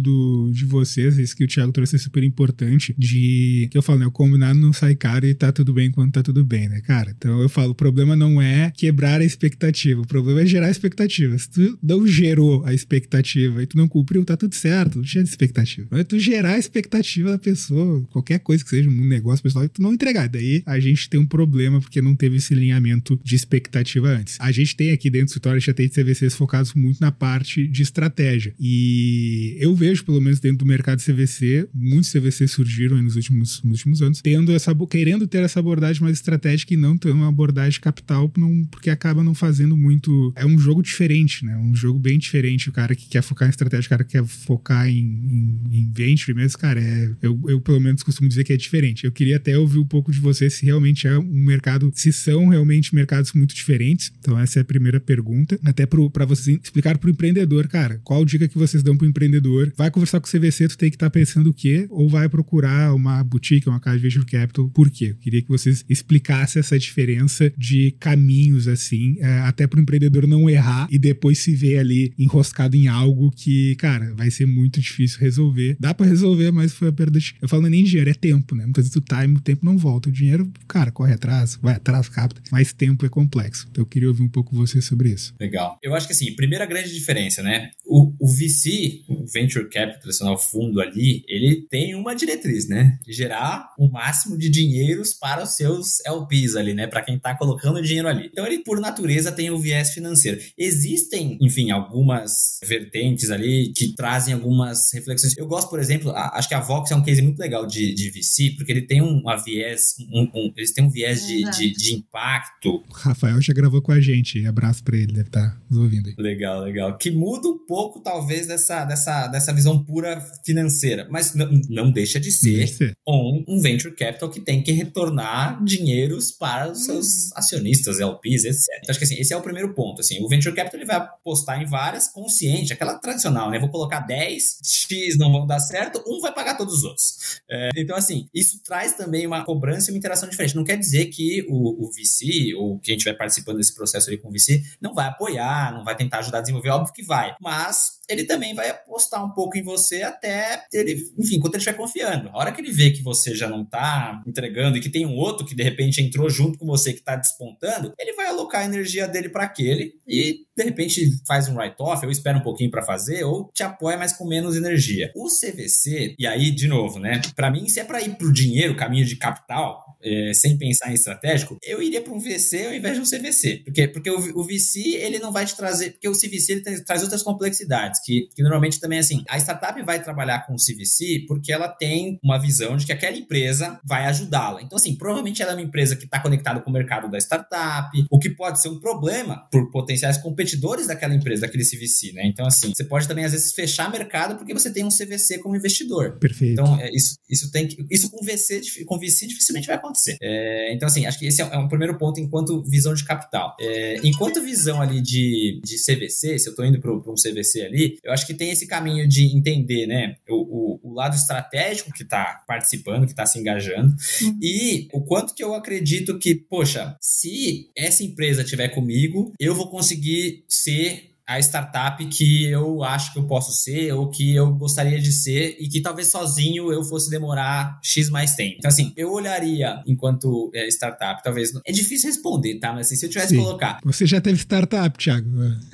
do, de vocês, isso que o Thiago trouxe é super importante, de que eu falo, né? O combinado não sai caro e tá tudo bem quando tá tudo bem, né, cara? Então eu falo, o problema não é quebrar a expectativa, o problema é gerar expectativa. Se tu não gerou a expectativa e tu não cumpriu, tá tudo certo, não tinha expectativa. Mas tu gerar a expectativa da pessoa, qualquer coisa que seja, um negócio pessoal, tu não entregar. Daí a gente tem um problema porque não teve esse alinhamento de expectativa antes. A gente tem aqui dentro do escritório, já tem CVCs focados muito na parte de estratégia. E eu vejo, pelo menos dentro do mercado de CVC, muitos CVCs surgiram nos últimos, nos últimos anos, tendo essa, querendo ter essa abordagem mais estratégica e não ter uma abordagem capital, não, porque acaba não fazendo muito. É um jogo diferente, né? Um jogo bem diferente. O cara que quer focar em estratégia, o cara que quer focar em, em, em venture mesmo, cara, é, eu, eu pelo menos costumo dizer que é diferente. Eu queria até ouvir um pouco de você se realmente é um mercado, se são realmente mercados muito diferentes. Então, essa é a primeira pergunta. Até para vocês explicar para o empreendedor, cara, qual dica que vocês dão para o empreendedor? Vai conversar com o CVC, tu tem que estar tá pensando o quê? Ou vai procurar uma boutique, uma casa de venture capital, por quê? Eu queria que vocês explicassem explicasse essa diferença de caminhos, assim, é, até para o empreendedor não errar e depois se ver ali enroscado em algo que, cara, vai ser muito difícil resolver. Dá para resolver, mas foi a perda de. Eu falo nem dinheiro, é tempo, né? Muitas vezes o time, o tempo não volta. O dinheiro, cara, corre atrás, vai atrás, capta. Mas tempo é complexo. Então eu queria ouvir um pouco você sobre isso. Legal. Eu acho que assim, primeira grande diferença, né? O, o VC, o Venture Capital, tradicional fundo ali, ele tem uma diretriz, né? Gerar o máximo de dinheiros para os seus LPs ali, né? Para quem está colocando dinheiro ali. Então ele, por natureza, tem o viés financeiro. Existem, enfim, algumas vertentes ali que trazem algumas reflexões. Eu gosto, por exemplo, a, acho que a Vox é um case muito legal de, de VC, porque ele tem um viés, um, um, eles têm um viés de, de, de, impacto. O Rafael já gravou com a gente. Abraço para ele, deve estar tá nos ouvindo aí. Legal, legal. Que muda um pouco, talvez, dessa, dessa, dessa visão pura financeira, mas não deixa de ser, ser. Um, um venture capital que tem que retornar dinheiros para os seus hum. acionistas, LPs, etc. Então, acho que assim, esse é o primeiro ponto. Assim, o venture capital ele vai apostar em várias consciente, aquela tradicional, né? Vou colocar 10, X não vão dar certo, um vai pagar todos os outros. É, então, assim, isso traz também uma cobrança e uma interação diferente. Não quer dizer que o, o VC, ou que a gente vai participando desse processo ali com o VC, não vai apoiar, não vai tentar ajudar a desenvolver, óbvio que vai. Mas ele também vai apostar um pouco em você até ele, enfim, enquanto ele estiver confiando. A hora que ele vê que você já não está entregando e que tem um outro que de repente entrou junto com você que está despontando, ele vai alocar a energia dele para aquele e de repente faz um write-off, ou espera um pouquinho para fazer, ou te apoia, mas com menos energia. O CVC, e aí, de novo, né? Para mim, se é para ir pro dinheiro, caminho de capital, é, sem pensar em estratégico, eu iria para um VC ao invés de um CVC. Porque, porque o, o VC, ele não vai te trazer, porque o CVC ele traz outras complexidades, que, que normalmente também assim, a startup vai trabalhar com o CVC porque ela tem uma visão de que aquela empresa vai ajudá-la. Então, assim, provavelmente ela é uma empresa que está conectada com o mercado da startup, o que pode ser um problema por potenciais competidores daquela empresa, daquele CVC, né? Então, assim, você pode também, às vezes, fechar mercado porque você tem um CVC como investidor. Perfeito. Então, é, isso, isso tem que, isso com VC, com VC dificilmente vai acontecer. É, então, assim, acho que esse é, é um primeiro ponto enquanto visão de capital. É, enquanto visão ali de, de CVC, se eu estou indo para um CVC ali, eu acho que tem esse caminho de entender, né, o, o, o lado estratégico que está participando, que está se engajando, uhum. e o quanto que eu acredito que, poxa, se essa empresa estiver comigo, eu vou conseguir ser a startup que eu acho que eu posso ser ou que eu gostaria de ser e que talvez sozinho eu fosse demorar X mais tempo. Então, assim, eu olharia enquanto é, startup, talvez. É difícil responder, tá? Mas assim, se eu tivesse que colocar. Você já teve startup, Thiago.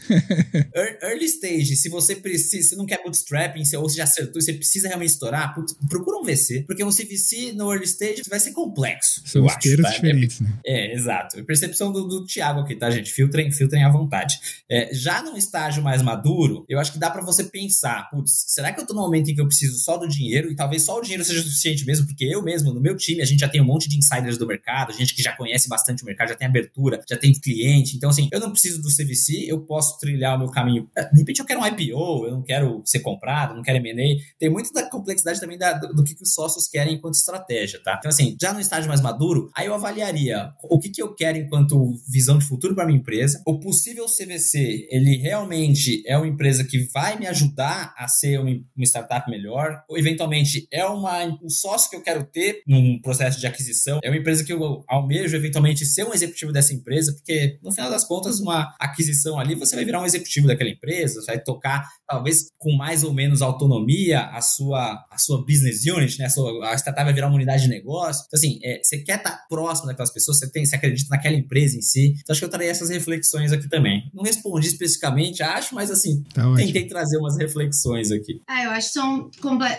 early stage, se você precisa, se não quer bootstrapping, ou se já acertou, você precisa realmente estourar, procura um VC. Porque um CVC no early stage vai ser complexo. São esteiras tá? diferentes, né? É, exato. Percepção do, do Thiago aqui, tá, gente? Filtrem, filtrem à vontade. É, já no estágio mais maduro, eu acho que dá para você pensar, putz, será que eu tô no momento em que eu preciso só do dinheiro e talvez só o dinheiro seja suficiente mesmo, porque eu mesmo, no meu time, a gente já tem um monte de insiders do mercado, gente que já conhece bastante o mercado, já tem abertura, já tem cliente, então assim, eu não preciso do CVC, eu posso trilhar o meu caminho. É, de repente eu quero um IPO, eu não quero ser comprado, não quero M&A, tem muito da complexidade também da, do, do, que, os sócios querem enquanto estratégia, tá? Então assim, já no estágio mais maduro, aí eu avaliaria o que, que eu quero enquanto visão de futuro para minha empresa, o possível CVC, ele realmente é uma empresa que vai me ajudar a ser uma, startup melhor, ou eventualmente é uma, um sócio que eu quero ter num processo de aquisição, é uma empresa que eu almejo eventualmente ser um executivo dessa empresa, porque no final das contas, uma aquisição ali, você vai virar um executivo daquela empresa, vai tocar talvez com mais ou menos autonomia a sua, a sua business unit, né? A, sua, a startup vai virar uma unidade de negócio. Então, assim, é, você quer estar próximo daquelas pessoas, você, tem, você acredita naquela empresa em si. Então, acho que eu traria essas reflexões aqui também. Não respondi especificamente, acho, mas assim, tá tentei trazer umas reflexões aqui. Ah, eu acho que são,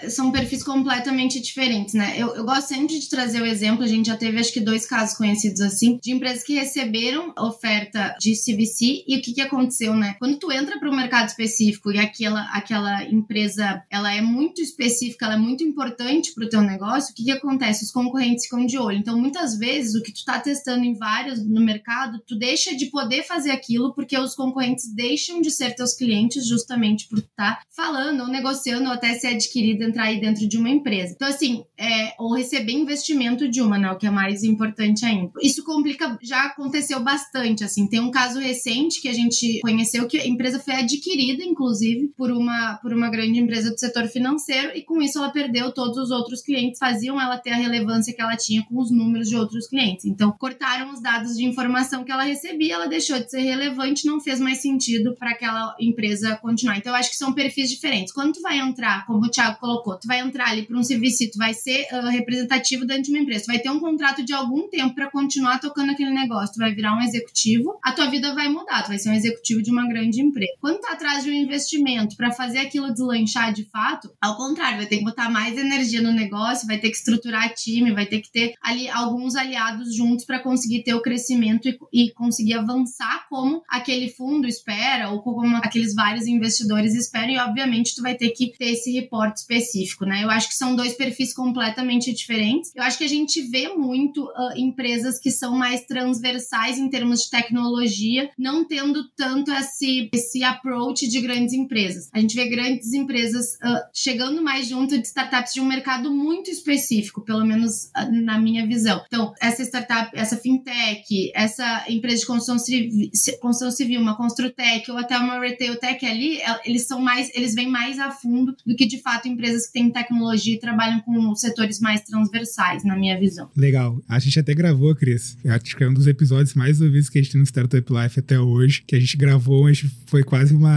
são perfis completamente diferentes, né? Eu, eu gosto sempre de trazer o exemplo, a gente já teve acho que dois casos conhecidos assim, de empresas que receberam oferta de CVC e o que, que aconteceu, né? Quando tu entra para um mercado específico e aquela, aquela empresa ela é muito específica, ela é muito importante para o teu negócio, o que, que acontece? Os concorrentes ficam de olho. Então, muitas vezes, o que tu está testando em vários no mercado, tu deixa de poder fazer aquilo porque os concorrentes deixam deixam de ser teus clientes justamente por estar tá falando ou negociando ou até ser adquirido, entrar aí dentro de uma empresa. Então, assim, é, ou receber investimento de uma, né? O que é mais importante ainda. Isso complica, já aconteceu bastante, assim. Tem um caso recente que a gente conheceu que a empresa foi adquirida, inclusive, por uma, por uma grande empresa do setor financeiro e com isso ela perdeu todos os outros clientes, faziam ela ter a relevância que ela tinha com os números de outros clientes. Então, cortaram os dados de informação que ela recebia, ela deixou de ser relevante, não fez mais sentido para aquela empresa continuar. Então, eu acho que são perfis diferentes. Quando tu vai entrar, como o Thiago colocou, tu vai entrar ali para um serviço, tu vai ser uh, representativo dentro de uma empresa, tu vai ter um contrato de algum tempo para continuar tocando aquele negócio, tu vai virar um executivo, a tua vida vai mudar, tu vai ser um executivo de uma grande empresa. Quando tá atrás de um investimento para fazer aquilo deslanchar de fato, ao contrário, vai ter que botar mais energia no negócio, vai ter que estruturar time, vai ter que ter ali alguns aliados juntos para conseguir ter o crescimento e, e conseguir avançar como aquele fundo espera ou como aqueles vários investidores esperam e obviamente tu vai ter que ter esse reporte específico, né? Eu acho que são dois perfis completamente diferentes. Eu acho que a gente vê muito uh, empresas que são mais transversais em termos de tecnologia, não tendo tanto esse, esse approach de grandes empresas. A gente vê grandes empresas uh, chegando mais junto de startups de um mercado muito específico, pelo menos uh, na minha visão. Então, essa startup, essa fintech, essa empresa de construção construção civil uma Construtech ou até uma Retail Tech ali, eles são mais, eles vêm mais a fundo do que de fato empresas que têm tecnologia e trabalham com setores mais transversais, na minha visão. Legal. A gente até gravou, Cris. Acho que é um dos episódios mais ouvidos que a gente tem no Startup Life até hoje, que a gente gravou, a gente foi quase uma.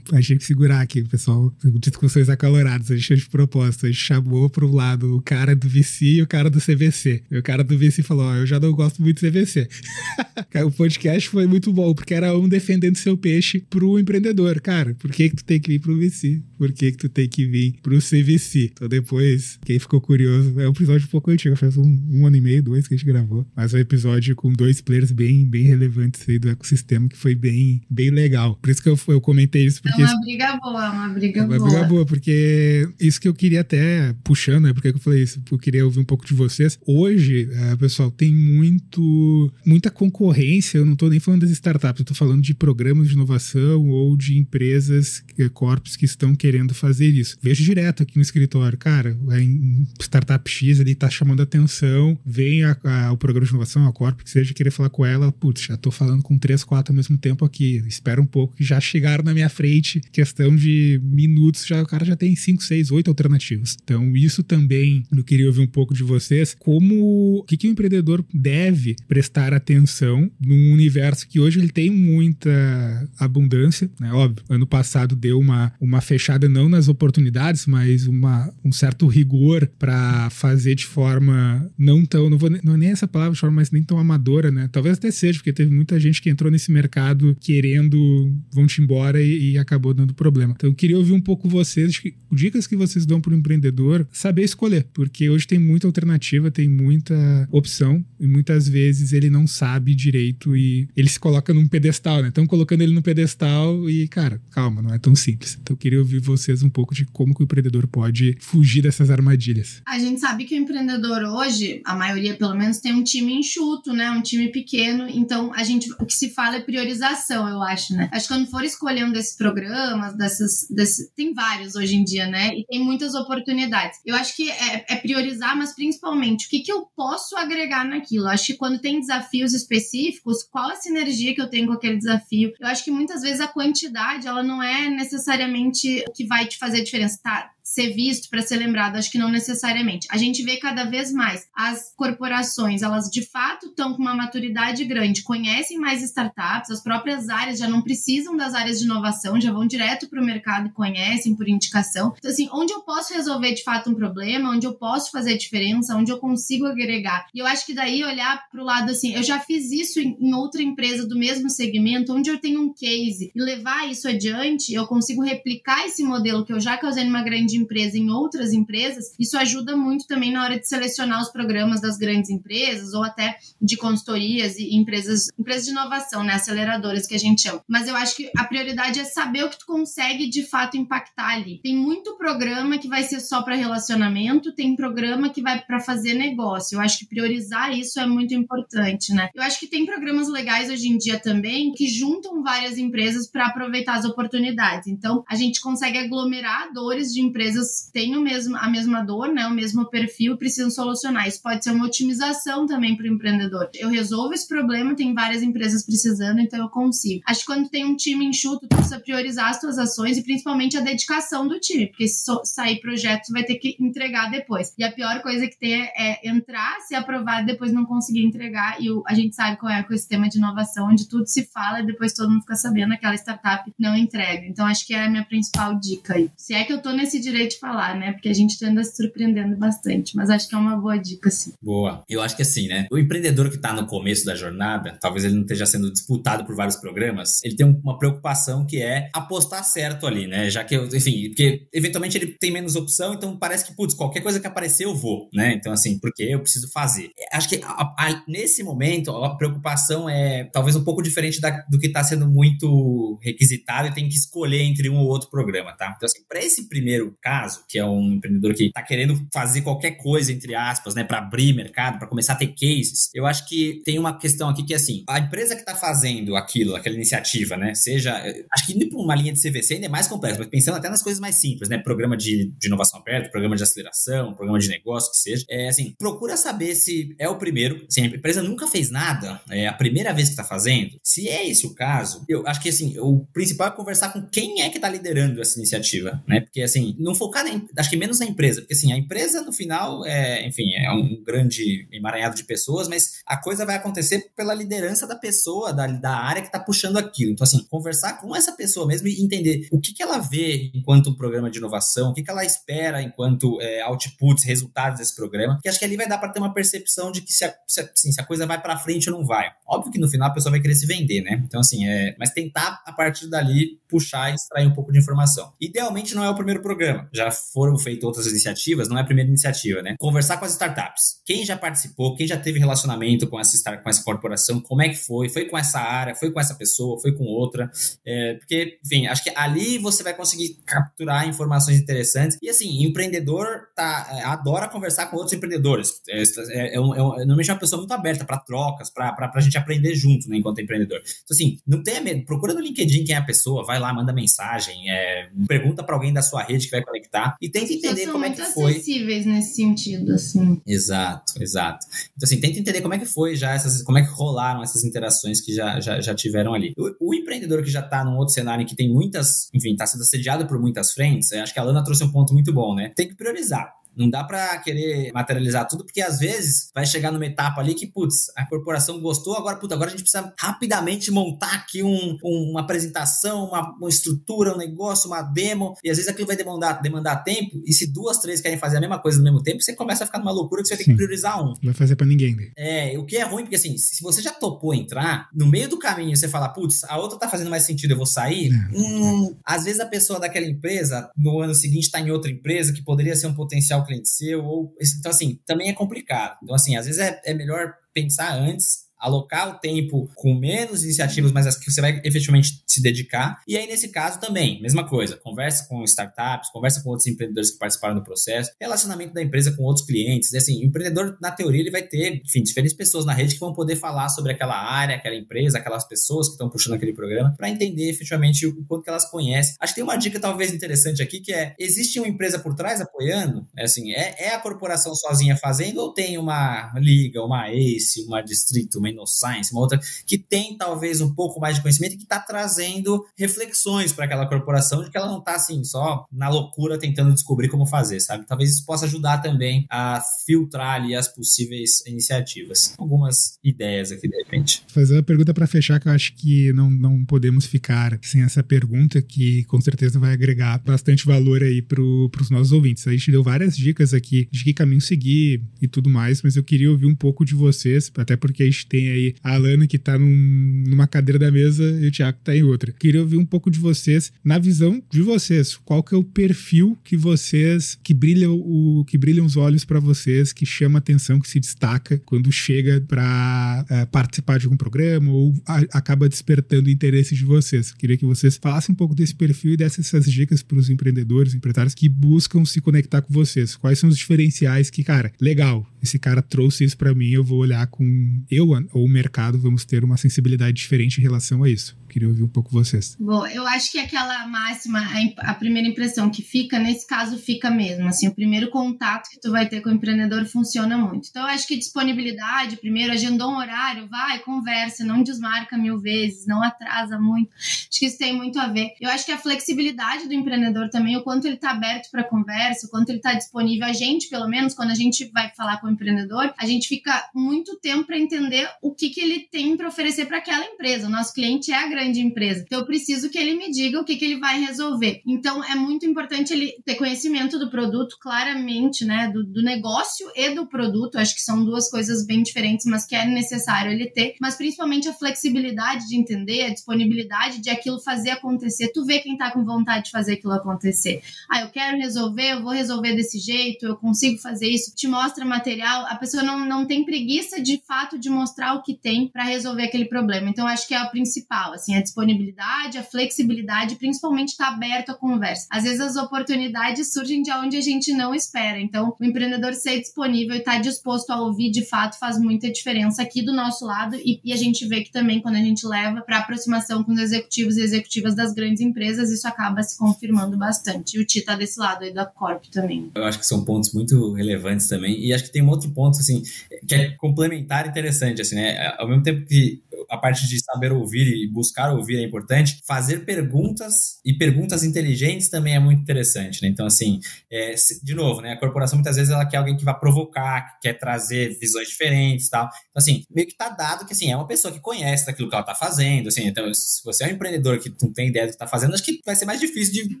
A gente tinha que segurar aqui, pessoal. Discussões acaloradas. A gente fez propósito. A gente chamou pro lado o cara do VC e o cara do CVC. E o cara do VC falou: Ó, oh, eu já não gosto muito do CVC. o podcast foi muito bom, porque era um defendendo seu peixe pro empreendedor. Cara, por que, que tu tem que vir pro VC? Por que, que tu tem que vir pro CVC? Então depois, quem ficou curioso, é um episódio um pouco antigo, faz um, um ano e meio, dois que a gente gravou. Mas é um episódio com dois players bem, bem relevantes aí do ecossistema, que foi bem, bem legal. Por isso que eu, eu comentei isso. Porque é uma briga boa, é uma briga é uma boa. Uma briga boa, porque isso que eu queria até, puxando, né? Por que eu falei isso? Porque eu queria ouvir um pouco de vocês. Hoje, é, pessoal, tem muito, muita concorrência. Eu não tô nem falando das startups, eu tô falando de programas de inovação ou de empresas, é, corpos que estão querendo fazer isso. Vejo direto aqui no escritório, cara, em startup X ali tá chamando atenção, vem a, a, o programa de inovação, a corp, que seja, querer falar com ela, putz, já tô falando com três, quatro ao mesmo tempo aqui. Espera um pouco que já chegaram na minha frente, questão de minutos, já o cara já tem cinco, seis, oito alternativas. Então, isso também eu queria ouvir um pouco de vocês, como o que, que o empreendedor deve prestar atenção num universo que hoje ele tem muita abundância, né? Óbvio, ano passado deu uma, uma fechada não nas oportunidades, mas uma, um certo rigor para fazer de forma não tão, não vou não é nem essa palavra de forma, mas nem tão amadora, né? Talvez até seja, porque teve muita gente que entrou nesse mercado querendo vão-te embora e, e, acabou dando problema. Então eu queria ouvir um pouco vocês, que, dicas que vocês dão para o empreendedor saber escolher, porque hoje tem muita alternativa, tem muita opção e muitas vezes ele não sabe direito e ele se coloca num pedestal, né? Estão colocando ele no pedestal e, cara, calma, não é tão simples. Então eu queria ouvir vocês um pouco de como que o empreendedor pode fugir dessas armadilhas. A gente sabe que o empreendedor hoje, a maioria pelo menos, tem um time enxuto, né? Um time pequeno. Então a gente, o que se fala é priorização, eu acho, né? Acho que quando for escolhendo desses programas, dessas, desses, tem vários hoje em dia, né? E tem muitas oportunidades. Eu acho que é, é priorizar, mas principalmente o que, que eu posso agregar naquilo. Eu acho que quando tem desafios específicos, qual a sinergia que eu tenho com aquele desafio? Eu acho que muitas vezes a quantidade, ela não é necessariamente o que vai te fazer a diferença. Tá, ser visto, para ser lembrado, acho que não necessariamente. A gente vê cada vez mais as corporações, elas de fato estão com uma maturidade grande, conhecem mais startups, as próprias áreas já não precisam das áreas de inovação, já vão direto para o mercado e conhecem por indicação. Então, assim, onde eu posso resolver de fato um problema, onde eu posso fazer diferença, onde eu consigo agregar. E eu acho que daí olhar para o lado assim, eu já fiz isso em, outra empresa do mesmo segmento, onde eu tenho um case e levar isso adiante, eu consigo replicar esse modelo que eu já causei numa grande empresa em outras empresas, isso ajuda muito também na hora de selecionar os programas das grandes empresas ou até de consultorias e empresas, empresas de inovação, né, aceleradoras que a gente chama. Mas eu acho que a prioridade é saber o que tu consegue de fato impactar ali. Tem muito programa que vai ser só para relacionamento, tem programa que vai para fazer negócio. Eu acho que priorizar isso é muito importante, né? Eu acho que tem programas legais hoje em dia também que juntam várias empresas para aproveitar as oportunidades. Então, a gente consegue aglomerar dores de empresas que têm o mesmo, a mesma dor, né, o mesmo perfil, precisam solucionar. Isso pode ser uma otimização também para o empreendedor. Eu resolvo esse problema, tem várias empresas precisando, então eu consigo. Acho que quando tem um time enxuto, tu precisa priorizar as tuas ações e principalmente a dedicação do time, porque se sair projeto, tu vai ter que entregar depois. E a pior coisa que tem é, é entrar, ser aprovado depois não conseguir entregar. E o, a gente sabe qual é o ecossistema de inovação, onde tudo se fala e depois todo mundo fica sabendo aquela startup não entrega. Então acho que é a minha principal dica aí. Se é que eu tô nesse direito de falar, né? Porque a gente tende a se surpreendendo bastante, mas acho que é uma boa dica, sim. Boa. Eu acho que assim, né? O empreendedor que tá no começo da jornada, talvez ele não esteja sendo disputado por vários programas, ele tem uma preocupação que é apostar certo ali, né? Já que, enfim, porque eventualmente ele tem menos opção, então parece que, putz, qualquer coisa que aparecer eu vou, né? Então, assim, porque eu preciso fazer. Acho que a, a, nesse momento a preocupação é talvez um pouco diferente da, do que está sendo muito requisitado e tem que escolher entre um ou outro programa, tá? Então, assim, para esse primeiro caso, que é um empreendedor que está querendo fazer qualquer coisa, entre aspas, né, para abrir mercado, para começar a ter cases, eu acho que tem uma questão aqui que é assim, a empresa que está fazendo aquilo, aquela iniciativa, né, seja, acho que indo para uma linha de CVC ainda é mais complexo, mas pensando até nas coisas mais simples, né, programa de, de inovação aberta, programa de aceleração, programa de negócio, que seja, é assim, procura saber se é o primeiro, assim, a empresa nunca fez nada, é a primeira vez que está fazendo, se é esse o caso, eu acho que assim, o principal é conversar com quem é que está liderando essa iniciativa, né, porque assim, não focar, na, acho que menos na empresa, porque assim, a empresa no final, é, enfim, é um grande emaranhado de pessoas, mas a coisa vai acontecer pela liderança da pessoa, da, da área que está puxando aquilo. Então, assim, conversar com essa pessoa mesmo e entender o que, que ela vê enquanto um programa de inovação, o que, que ela espera enquanto é, outputs, resultados desse programa, que acho que ali vai dar para ter uma percepção de que se a, se a, assim, se a coisa vai para frente ou não vai. Óbvio que no final a pessoa vai querer se vender, né? Então, assim, é, mas tentar a partir dali puxar e extrair um pouco de informação. Idealmente não é o primeiro programa, já foram feitas outras iniciativas, não é a primeira iniciativa, né? Conversar com as startups. Quem já participou, quem já teve relacionamento com essa, com essa corporação, como é que foi? Foi com essa área, foi com essa pessoa, foi com outra? É, porque, enfim, acho que ali você vai conseguir capturar informações interessantes. E assim, empreendedor tá, é, adora conversar com outros empreendedores. É, é, é, é, um, normalmente é uma pessoa muito aberta para trocas, para a gente aprender junto, né, enquanto empreendedor. Então, assim, não tenha medo, procura no LinkedIn quem é a pessoa, vai lá, manda mensagem, é, pergunta para alguém da sua rede que vai conectar e tenta entender como é que foi. acessíveis nesse sentido, assim. Exato, exato. Então, assim, tenta entender como é que foi já essas, como é que rolaram essas interações que já, já, já tiveram ali. O, o empreendedor que já está num outro cenário que tem muitas, enfim, está sendo assediado por muitas frentes, acho que a Lana trouxe um ponto muito bom, né? Tem que priorizar. Não dá para querer materializar tudo, porque às vezes vai chegar numa etapa ali que, putz, a corporação gostou, agora, putz, agora a gente precisa rapidamente montar aqui um, um, uma apresentação, uma, uma, estrutura, um negócio, uma demo, e às vezes aquilo vai demandar, demandar tempo, e se duas, três querem fazer a mesma coisa no mesmo tempo, você começa a ficar numa loucura que você vai ter que priorizar um. Não vai fazer para ninguém. Né? É, o que é ruim, porque assim, se você já topou entrar, no meio do caminho você fala, putz, a outra tá fazendo mais sentido, eu vou sair, é, hum, é. às vezes a pessoa daquela empresa, no ano seguinte, tá em outra empresa, que poderia ser um potencial cliente seu, ou então, assim, também é complicado. Então, assim, às vezes é, é melhor pensar antes alocar o tempo com menos iniciativas, mas as que você vai efetivamente se dedicar. E aí, nesse caso, também, mesma coisa, conversa com startups, conversa com outros empreendedores que participaram do processo, relacionamento da empresa com outros clientes. Assim, o empreendedor, na teoria, ele vai ter, enfim, diferentes pessoas na rede que vão poder falar sobre aquela área, aquela empresa, aquelas pessoas que estão puxando aquele programa, para entender efetivamente o quanto que elas conhecem. Acho que tem uma dica talvez interessante aqui, que é, existe uma empresa por trás apoiando? É assim, é, é a corporação sozinha fazendo ou tem uma liga, uma ACE, uma distrito, uma InnoScience, uma outra, que tem talvez um pouco mais de conhecimento e que está trazendo reflexões para aquela corporação de que ela não está assim só na loucura tentando descobrir como fazer, sabe? Talvez isso possa ajudar também a filtrar ali as possíveis iniciativas. Algumas ideias aqui de repente. Fazer uma pergunta para fechar que eu acho que não, não podemos ficar sem essa pergunta que com certeza vai agregar bastante valor aí para os nossos ouvintes. A gente deu várias dicas aqui de que caminho seguir e tudo mais, mas eu queria ouvir um pouco de vocês, até porque a gente tem tem aí a Alana que tá num, numa cadeira da mesa e o Thiago tá em outra. Queria ouvir um pouco de vocês, na visão de vocês, qual que é o perfil que vocês, que brilha o que brilham os olhos para vocês, que chama atenção, que se destaca quando chega para uh, é, participar de algum programa ou a, acaba despertando o interesse de vocês. Queria que vocês falassem um pouco desse perfil e dessem essas dicas para os empreendedores, empresários que buscam se conectar com vocês. Quais são os diferenciais que, cara, legal, esse cara trouxe isso para mim, eu vou olhar com eu ou o mercado vamos ter uma sensibilidade diferente em relação a isso. Queria ouvir um pouco vocês. Bom, eu acho que aquela máxima, a, a, primeira impressão que fica, nesse caso fica mesmo. Assim, o primeiro contato que tu vai ter com o empreendedor funciona muito. Então, eu acho que disponibilidade, primeiro, agendou um horário, vai, conversa, não desmarca mil vezes, não atrasa muito. Acho que isso tem muito a ver. Eu acho que a flexibilidade do empreendedor também, o quanto ele está aberto para conversa, o quanto ele está disponível. A gente, pelo menos, quando a gente vai falar com o empreendedor, a gente fica muito tempo para entender o que, que ele tem para oferecer para aquela empresa. O nosso cliente é a grande empresa. Então eu preciso que ele me diga o que, que ele vai resolver. Então é muito importante ele ter conhecimento do produto claramente, né? Do, do negócio e do produto. Acho que são duas coisas bem diferentes, mas que é necessário ele ter. Mas principalmente a flexibilidade de entender, a disponibilidade de aquilo fazer acontecer. Tu vê quem tá com vontade de fazer aquilo acontecer. Ah, eu quero resolver, eu vou resolver desse jeito, eu consigo fazer isso. Te mostra material. A pessoa não, não tem preguiça de fato de mostrar o que tem para resolver aquele problema. Então acho que é o principal, assim, a disponibilidade, a flexibilidade, principalmente estar tá aberto à conversa. Às vezes as oportunidades surgem de onde a gente não espera. Então, o empreendedor ser disponível e estar tá disposto a ouvir de fato faz muita diferença aqui do nosso lado e, e a gente vê que também quando a gente leva para aproximação com os executivos e executivas das grandes empresas, isso acaba se confirmando bastante. E o Ti tá desse lado aí da Corp também. Eu acho que são pontos muito relevantes também. E acho que tem um outro ponto, assim, que é complementar interessante, assim, né? Ao mesmo tempo que a parte de saber ouvir e buscar ouvir é importante. Fazer perguntas e perguntas inteligentes também é muito interessante, né? Então, assim, é, de novo, né? A corporação muitas vezes ela quer alguém que vai provocar, que quer trazer visões diferentes tal. Então, assim, meio que tá dado que, assim, é uma pessoa que conhece daquilo que ela tá fazendo, assim. Então, se você é um empreendedor que não tem ideia do que tá fazendo, acho que vai ser mais difícil de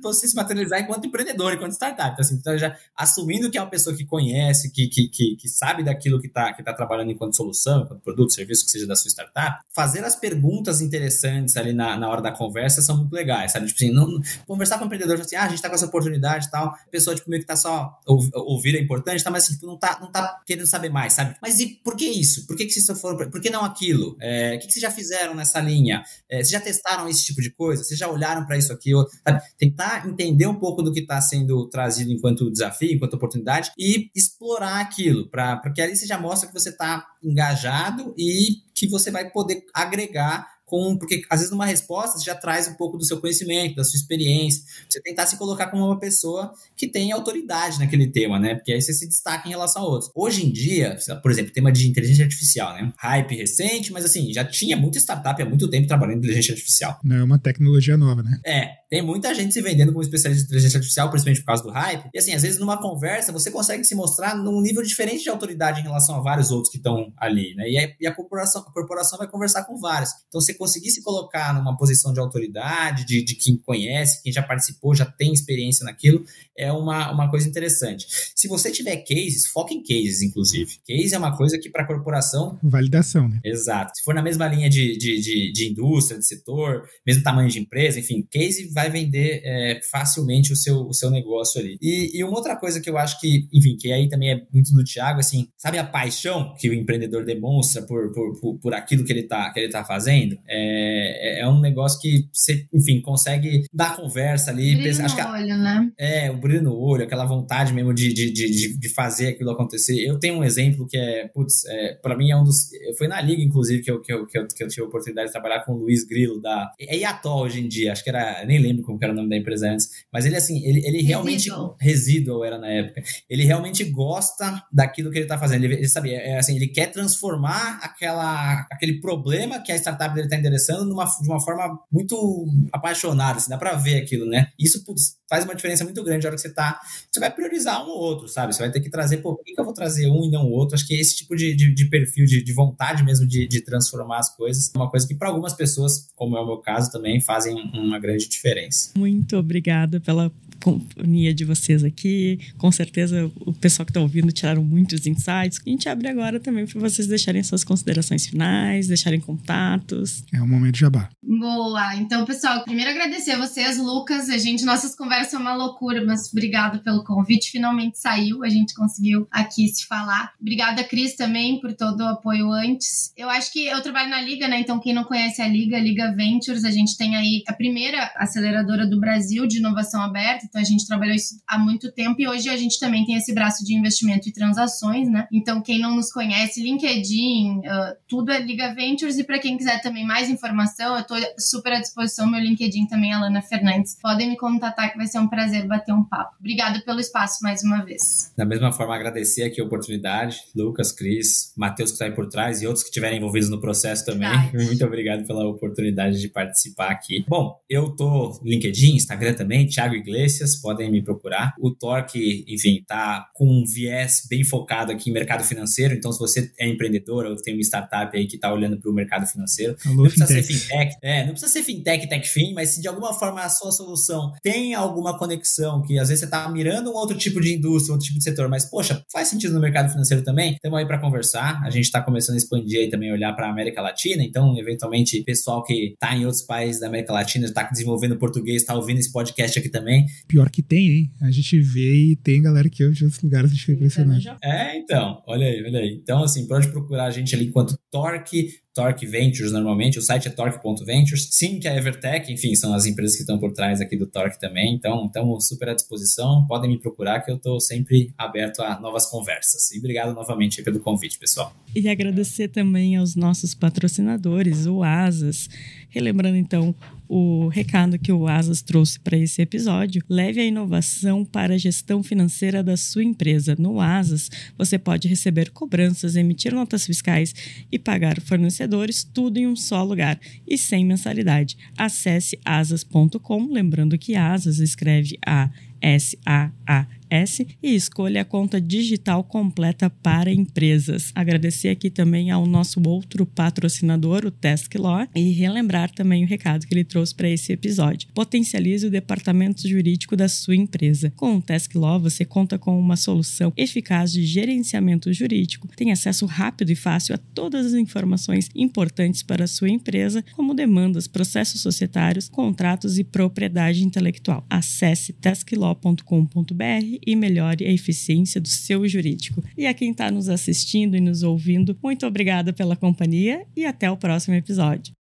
você se materializar enquanto empreendedor, enquanto startup. Então, assim, então já assumindo que é uma pessoa que conhece, que, que, que, que sabe daquilo que tá, que tá trabalhando enquanto solução, enquanto produto, serviço, que seja da sua startup, fazer as perguntas interessantes ali na, na hora da conversa são muito legais, sabe? Tipo assim, não, conversar com o empreendedor, tipo assim, ah, a gente tá com essa oportunidade e tal, a pessoa, tipo, meio que tá só ouvir é importante, tá? Mas assim, tipo, não tá, não tá querendo saber mais, sabe? Mas e por que isso? Por que, que vocês foram, por que não aquilo? É, o que, que vocês já fizeram nessa linha? É, vocês já testaram esse tipo de coisa? Vocês já olharam para isso aqui? Sabe? Tentar entender um pouco do que está sendo trazido enquanto desafio, enquanto oportunidade e explorar aquilo, pra, porque ali você já mostra que você está engajado e que você vai poder agregar com. Porque às vezes numa resposta você já traz um pouco do seu conhecimento, da sua experiência. Você tentar se colocar como uma pessoa que tem autoridade naquele tema, né? Porque aí você se destaca em relação a outros. Hoje em dia, por exemplo, tema de inteligência artificial, né? Hype recente, mas assim, já tinha muita startup há muito tempo trabalhando em inteligência artificial. Não é uma tecnologia nova, né? É. Tem muita gente se vendendo como especialista de inteligência artificial, principalmente por causa do hype. E assim, às vezes numa conversa você consegue se mostrar num nível diferente de autoridade em relação a vários outros que estão ali, né? E a, e a, corporação, a corporação vai conversar com vários. Então, você conseguir se colocar numa posição de autoridade, de, de quem conhece, quem já participou, já tem experiência naquilo, é uma, uma coisa interessante. Se você tiver cases, foca em cases, inclusive. Case é uma coisa que para a corporação. Validação, né? Exato. Se for na mesma linha de, de, de, de indústria, de setor, mesmo tamanho de empresa, enfim, case vai vender é, facilmente o seu, o seu negócio ali. E, e, uma outra coisa que eu acho que, enfim, que aí também é muito do Thiago, assim, sabe a paixão que o empreendedor demonstra por, por, por, por aquilo que ele tá, que ele tá fazendo? É, é, é um negócio que você, enfim, consegue dar conversa ali. Brilho pensa, no que, olho, né? É, o brilho no olho, aquela vontade mesmo de, de, de, de fazer aquilo acontecer. Eu tenho um exemplo que é, putz, é, para mim é um dos. Foi na Liga, inclusive, que eu, que eu, que eu, que eu tive a oportunidade de trabalhar com o Luiz Grilo da. É Iató hoje em dia, acho que era. Nem lembro como era o nome da empresa antes, mas ele assim, ele, ele realmente residual era na época. Ele realmente gosta daquilo que ele está fazendo. Ele, ele sabe, é, é, assim, ele quer transformar aquela aquele problema que a startup dele está endereçando numa, de uma forma muito apaixonada, assim, dá para ver aquilo, né? Isso putz, faz uma diferença muito grande na hora que você tá, você vai priorizar um ou outro, sabe? Você vai ter que trazer, pô, por que, que eu vou trazer um e não o outro? Acho que esse tipo de, de, de perfil, de, de vontade mesmo de, de transformar as coisas, é uma coisa que para algumas pessoas, como é o meu caso também, fazem uma grande diferença. Muito obrigada pela companhia de vocês aqui. Com certeza o pessoal que está ouvindo tiraram muitos insights. A gente abre agora também para vocês deixarem suas considerações finais, deixarem contatos. É o momento de jabá. Boa. Então, pessoal, primeiro agradecer a vocês, Lucas. A gente, nossas conversas são uma loucura, mas obrigado pelo convite. Finalmente saiu, a gente conseguiu aqui se falar. Obrigada, Cris, também por todo o apoio antes. Eu acho que eu trabalho na Liga, né? Então, quem não conhece a Liga, Liga Ventures, a gente tem aí a primeira aceleradora do Brasil de inovação aberta. Então, a gente trabalhou isso há muito tempo e hoje a gente também tem esse braço de investimento e transações, né? Então, quem não nos conhece, LinkedIn, uh, tudo é Liga Ventures. E para quem quiser também mais informação, eu tô super à disposição. Meu LinkedIn também é Alana Fernandes. Podem me contatar que vai ser um prazer bater um papo. Obrigada pelo espaço mais uma vez. Da mesma forma, agradecer aqui a oportunidade, Lucas, Cris, Matheus que está aí por trás e outros que estiverem envolvidos no processo também. Verdade. Muito obrigado pela oportunidade de participar aqui. Bom, eu tô no LinkedIn, Instagram também, Thiago Iglesias, podem me procurar. O Torque, enfim, tá com um viés bem focado aqui em mercado financeiro, então se você é empreendedor ou tem uma startup aí que está olhando para o mercado financeiro, Alô, não precisa fintech. ser fintech, é, não precisa ser fintech, techfin, mas se de alguma forma a sua solução tem alguma conexão, que às vezes você está mirando um outro tipo de indústria, outro tipo de setor, mas poxa, faz sentido no mercado financeiro também, estamos aí para conversar. A gente está começando a expandir aí também, olhar para a América Latina, então eventualmente pessoal que está em outros países da América Latina, está desenvolvendo português, está ouvindo esse podcast aqui também. Pior que tem, hein? A gente vê e tem galera que de outros lugares, a gente fica impressionado. É, então, olha aí, olha aí. Então, assim, pode procurar a gente ali enquanto Torque, Torque Ventures normalmente, o site é torque.ventures. Sim, que é a Evertech, enfim, são as empresas que estão por trás aqui do Torque também. Então, estamos super à disposição. Podem me procurar que eu estou sempre aberto a novas conversas. E obrigado novamente pelo convite, pessoal. E agradecer também aos nossos patrocinadores, o Asas. Relembrando então o recado que o Asas trouxe para esse episódio, leve a inovação para a gestão financeira da sua empresa. No Asas, você pode receber cobranças, emitir notas fiscais e pagar fornecedores tudo em um só lugar e sem mensalidade. Acesse asas.com, lembrando que Asas escreve A S A A S e escolha a conta digital completa para empresas. Agradecer aqui também ao nosso outro patrocinador, o Task Law, e relembrar também o recado que ele trouxe para esse episódio. Potencialize o departamento jurídico da sua empresa. Com o Task Law, você conta com uma solução eficaz de gerenciamento jurídico, tem acesso rápido e fácil a todas as informações importantes para a sua empresa, como demandas, processos societários, contratos e propriedade intelectual. Acesse tasklaw.com.br e melhore a eficiência do seu jurídico. E a quem está nos assistindo e nos ouvindo, muito obrigada pela companhia e até o próximo episódio.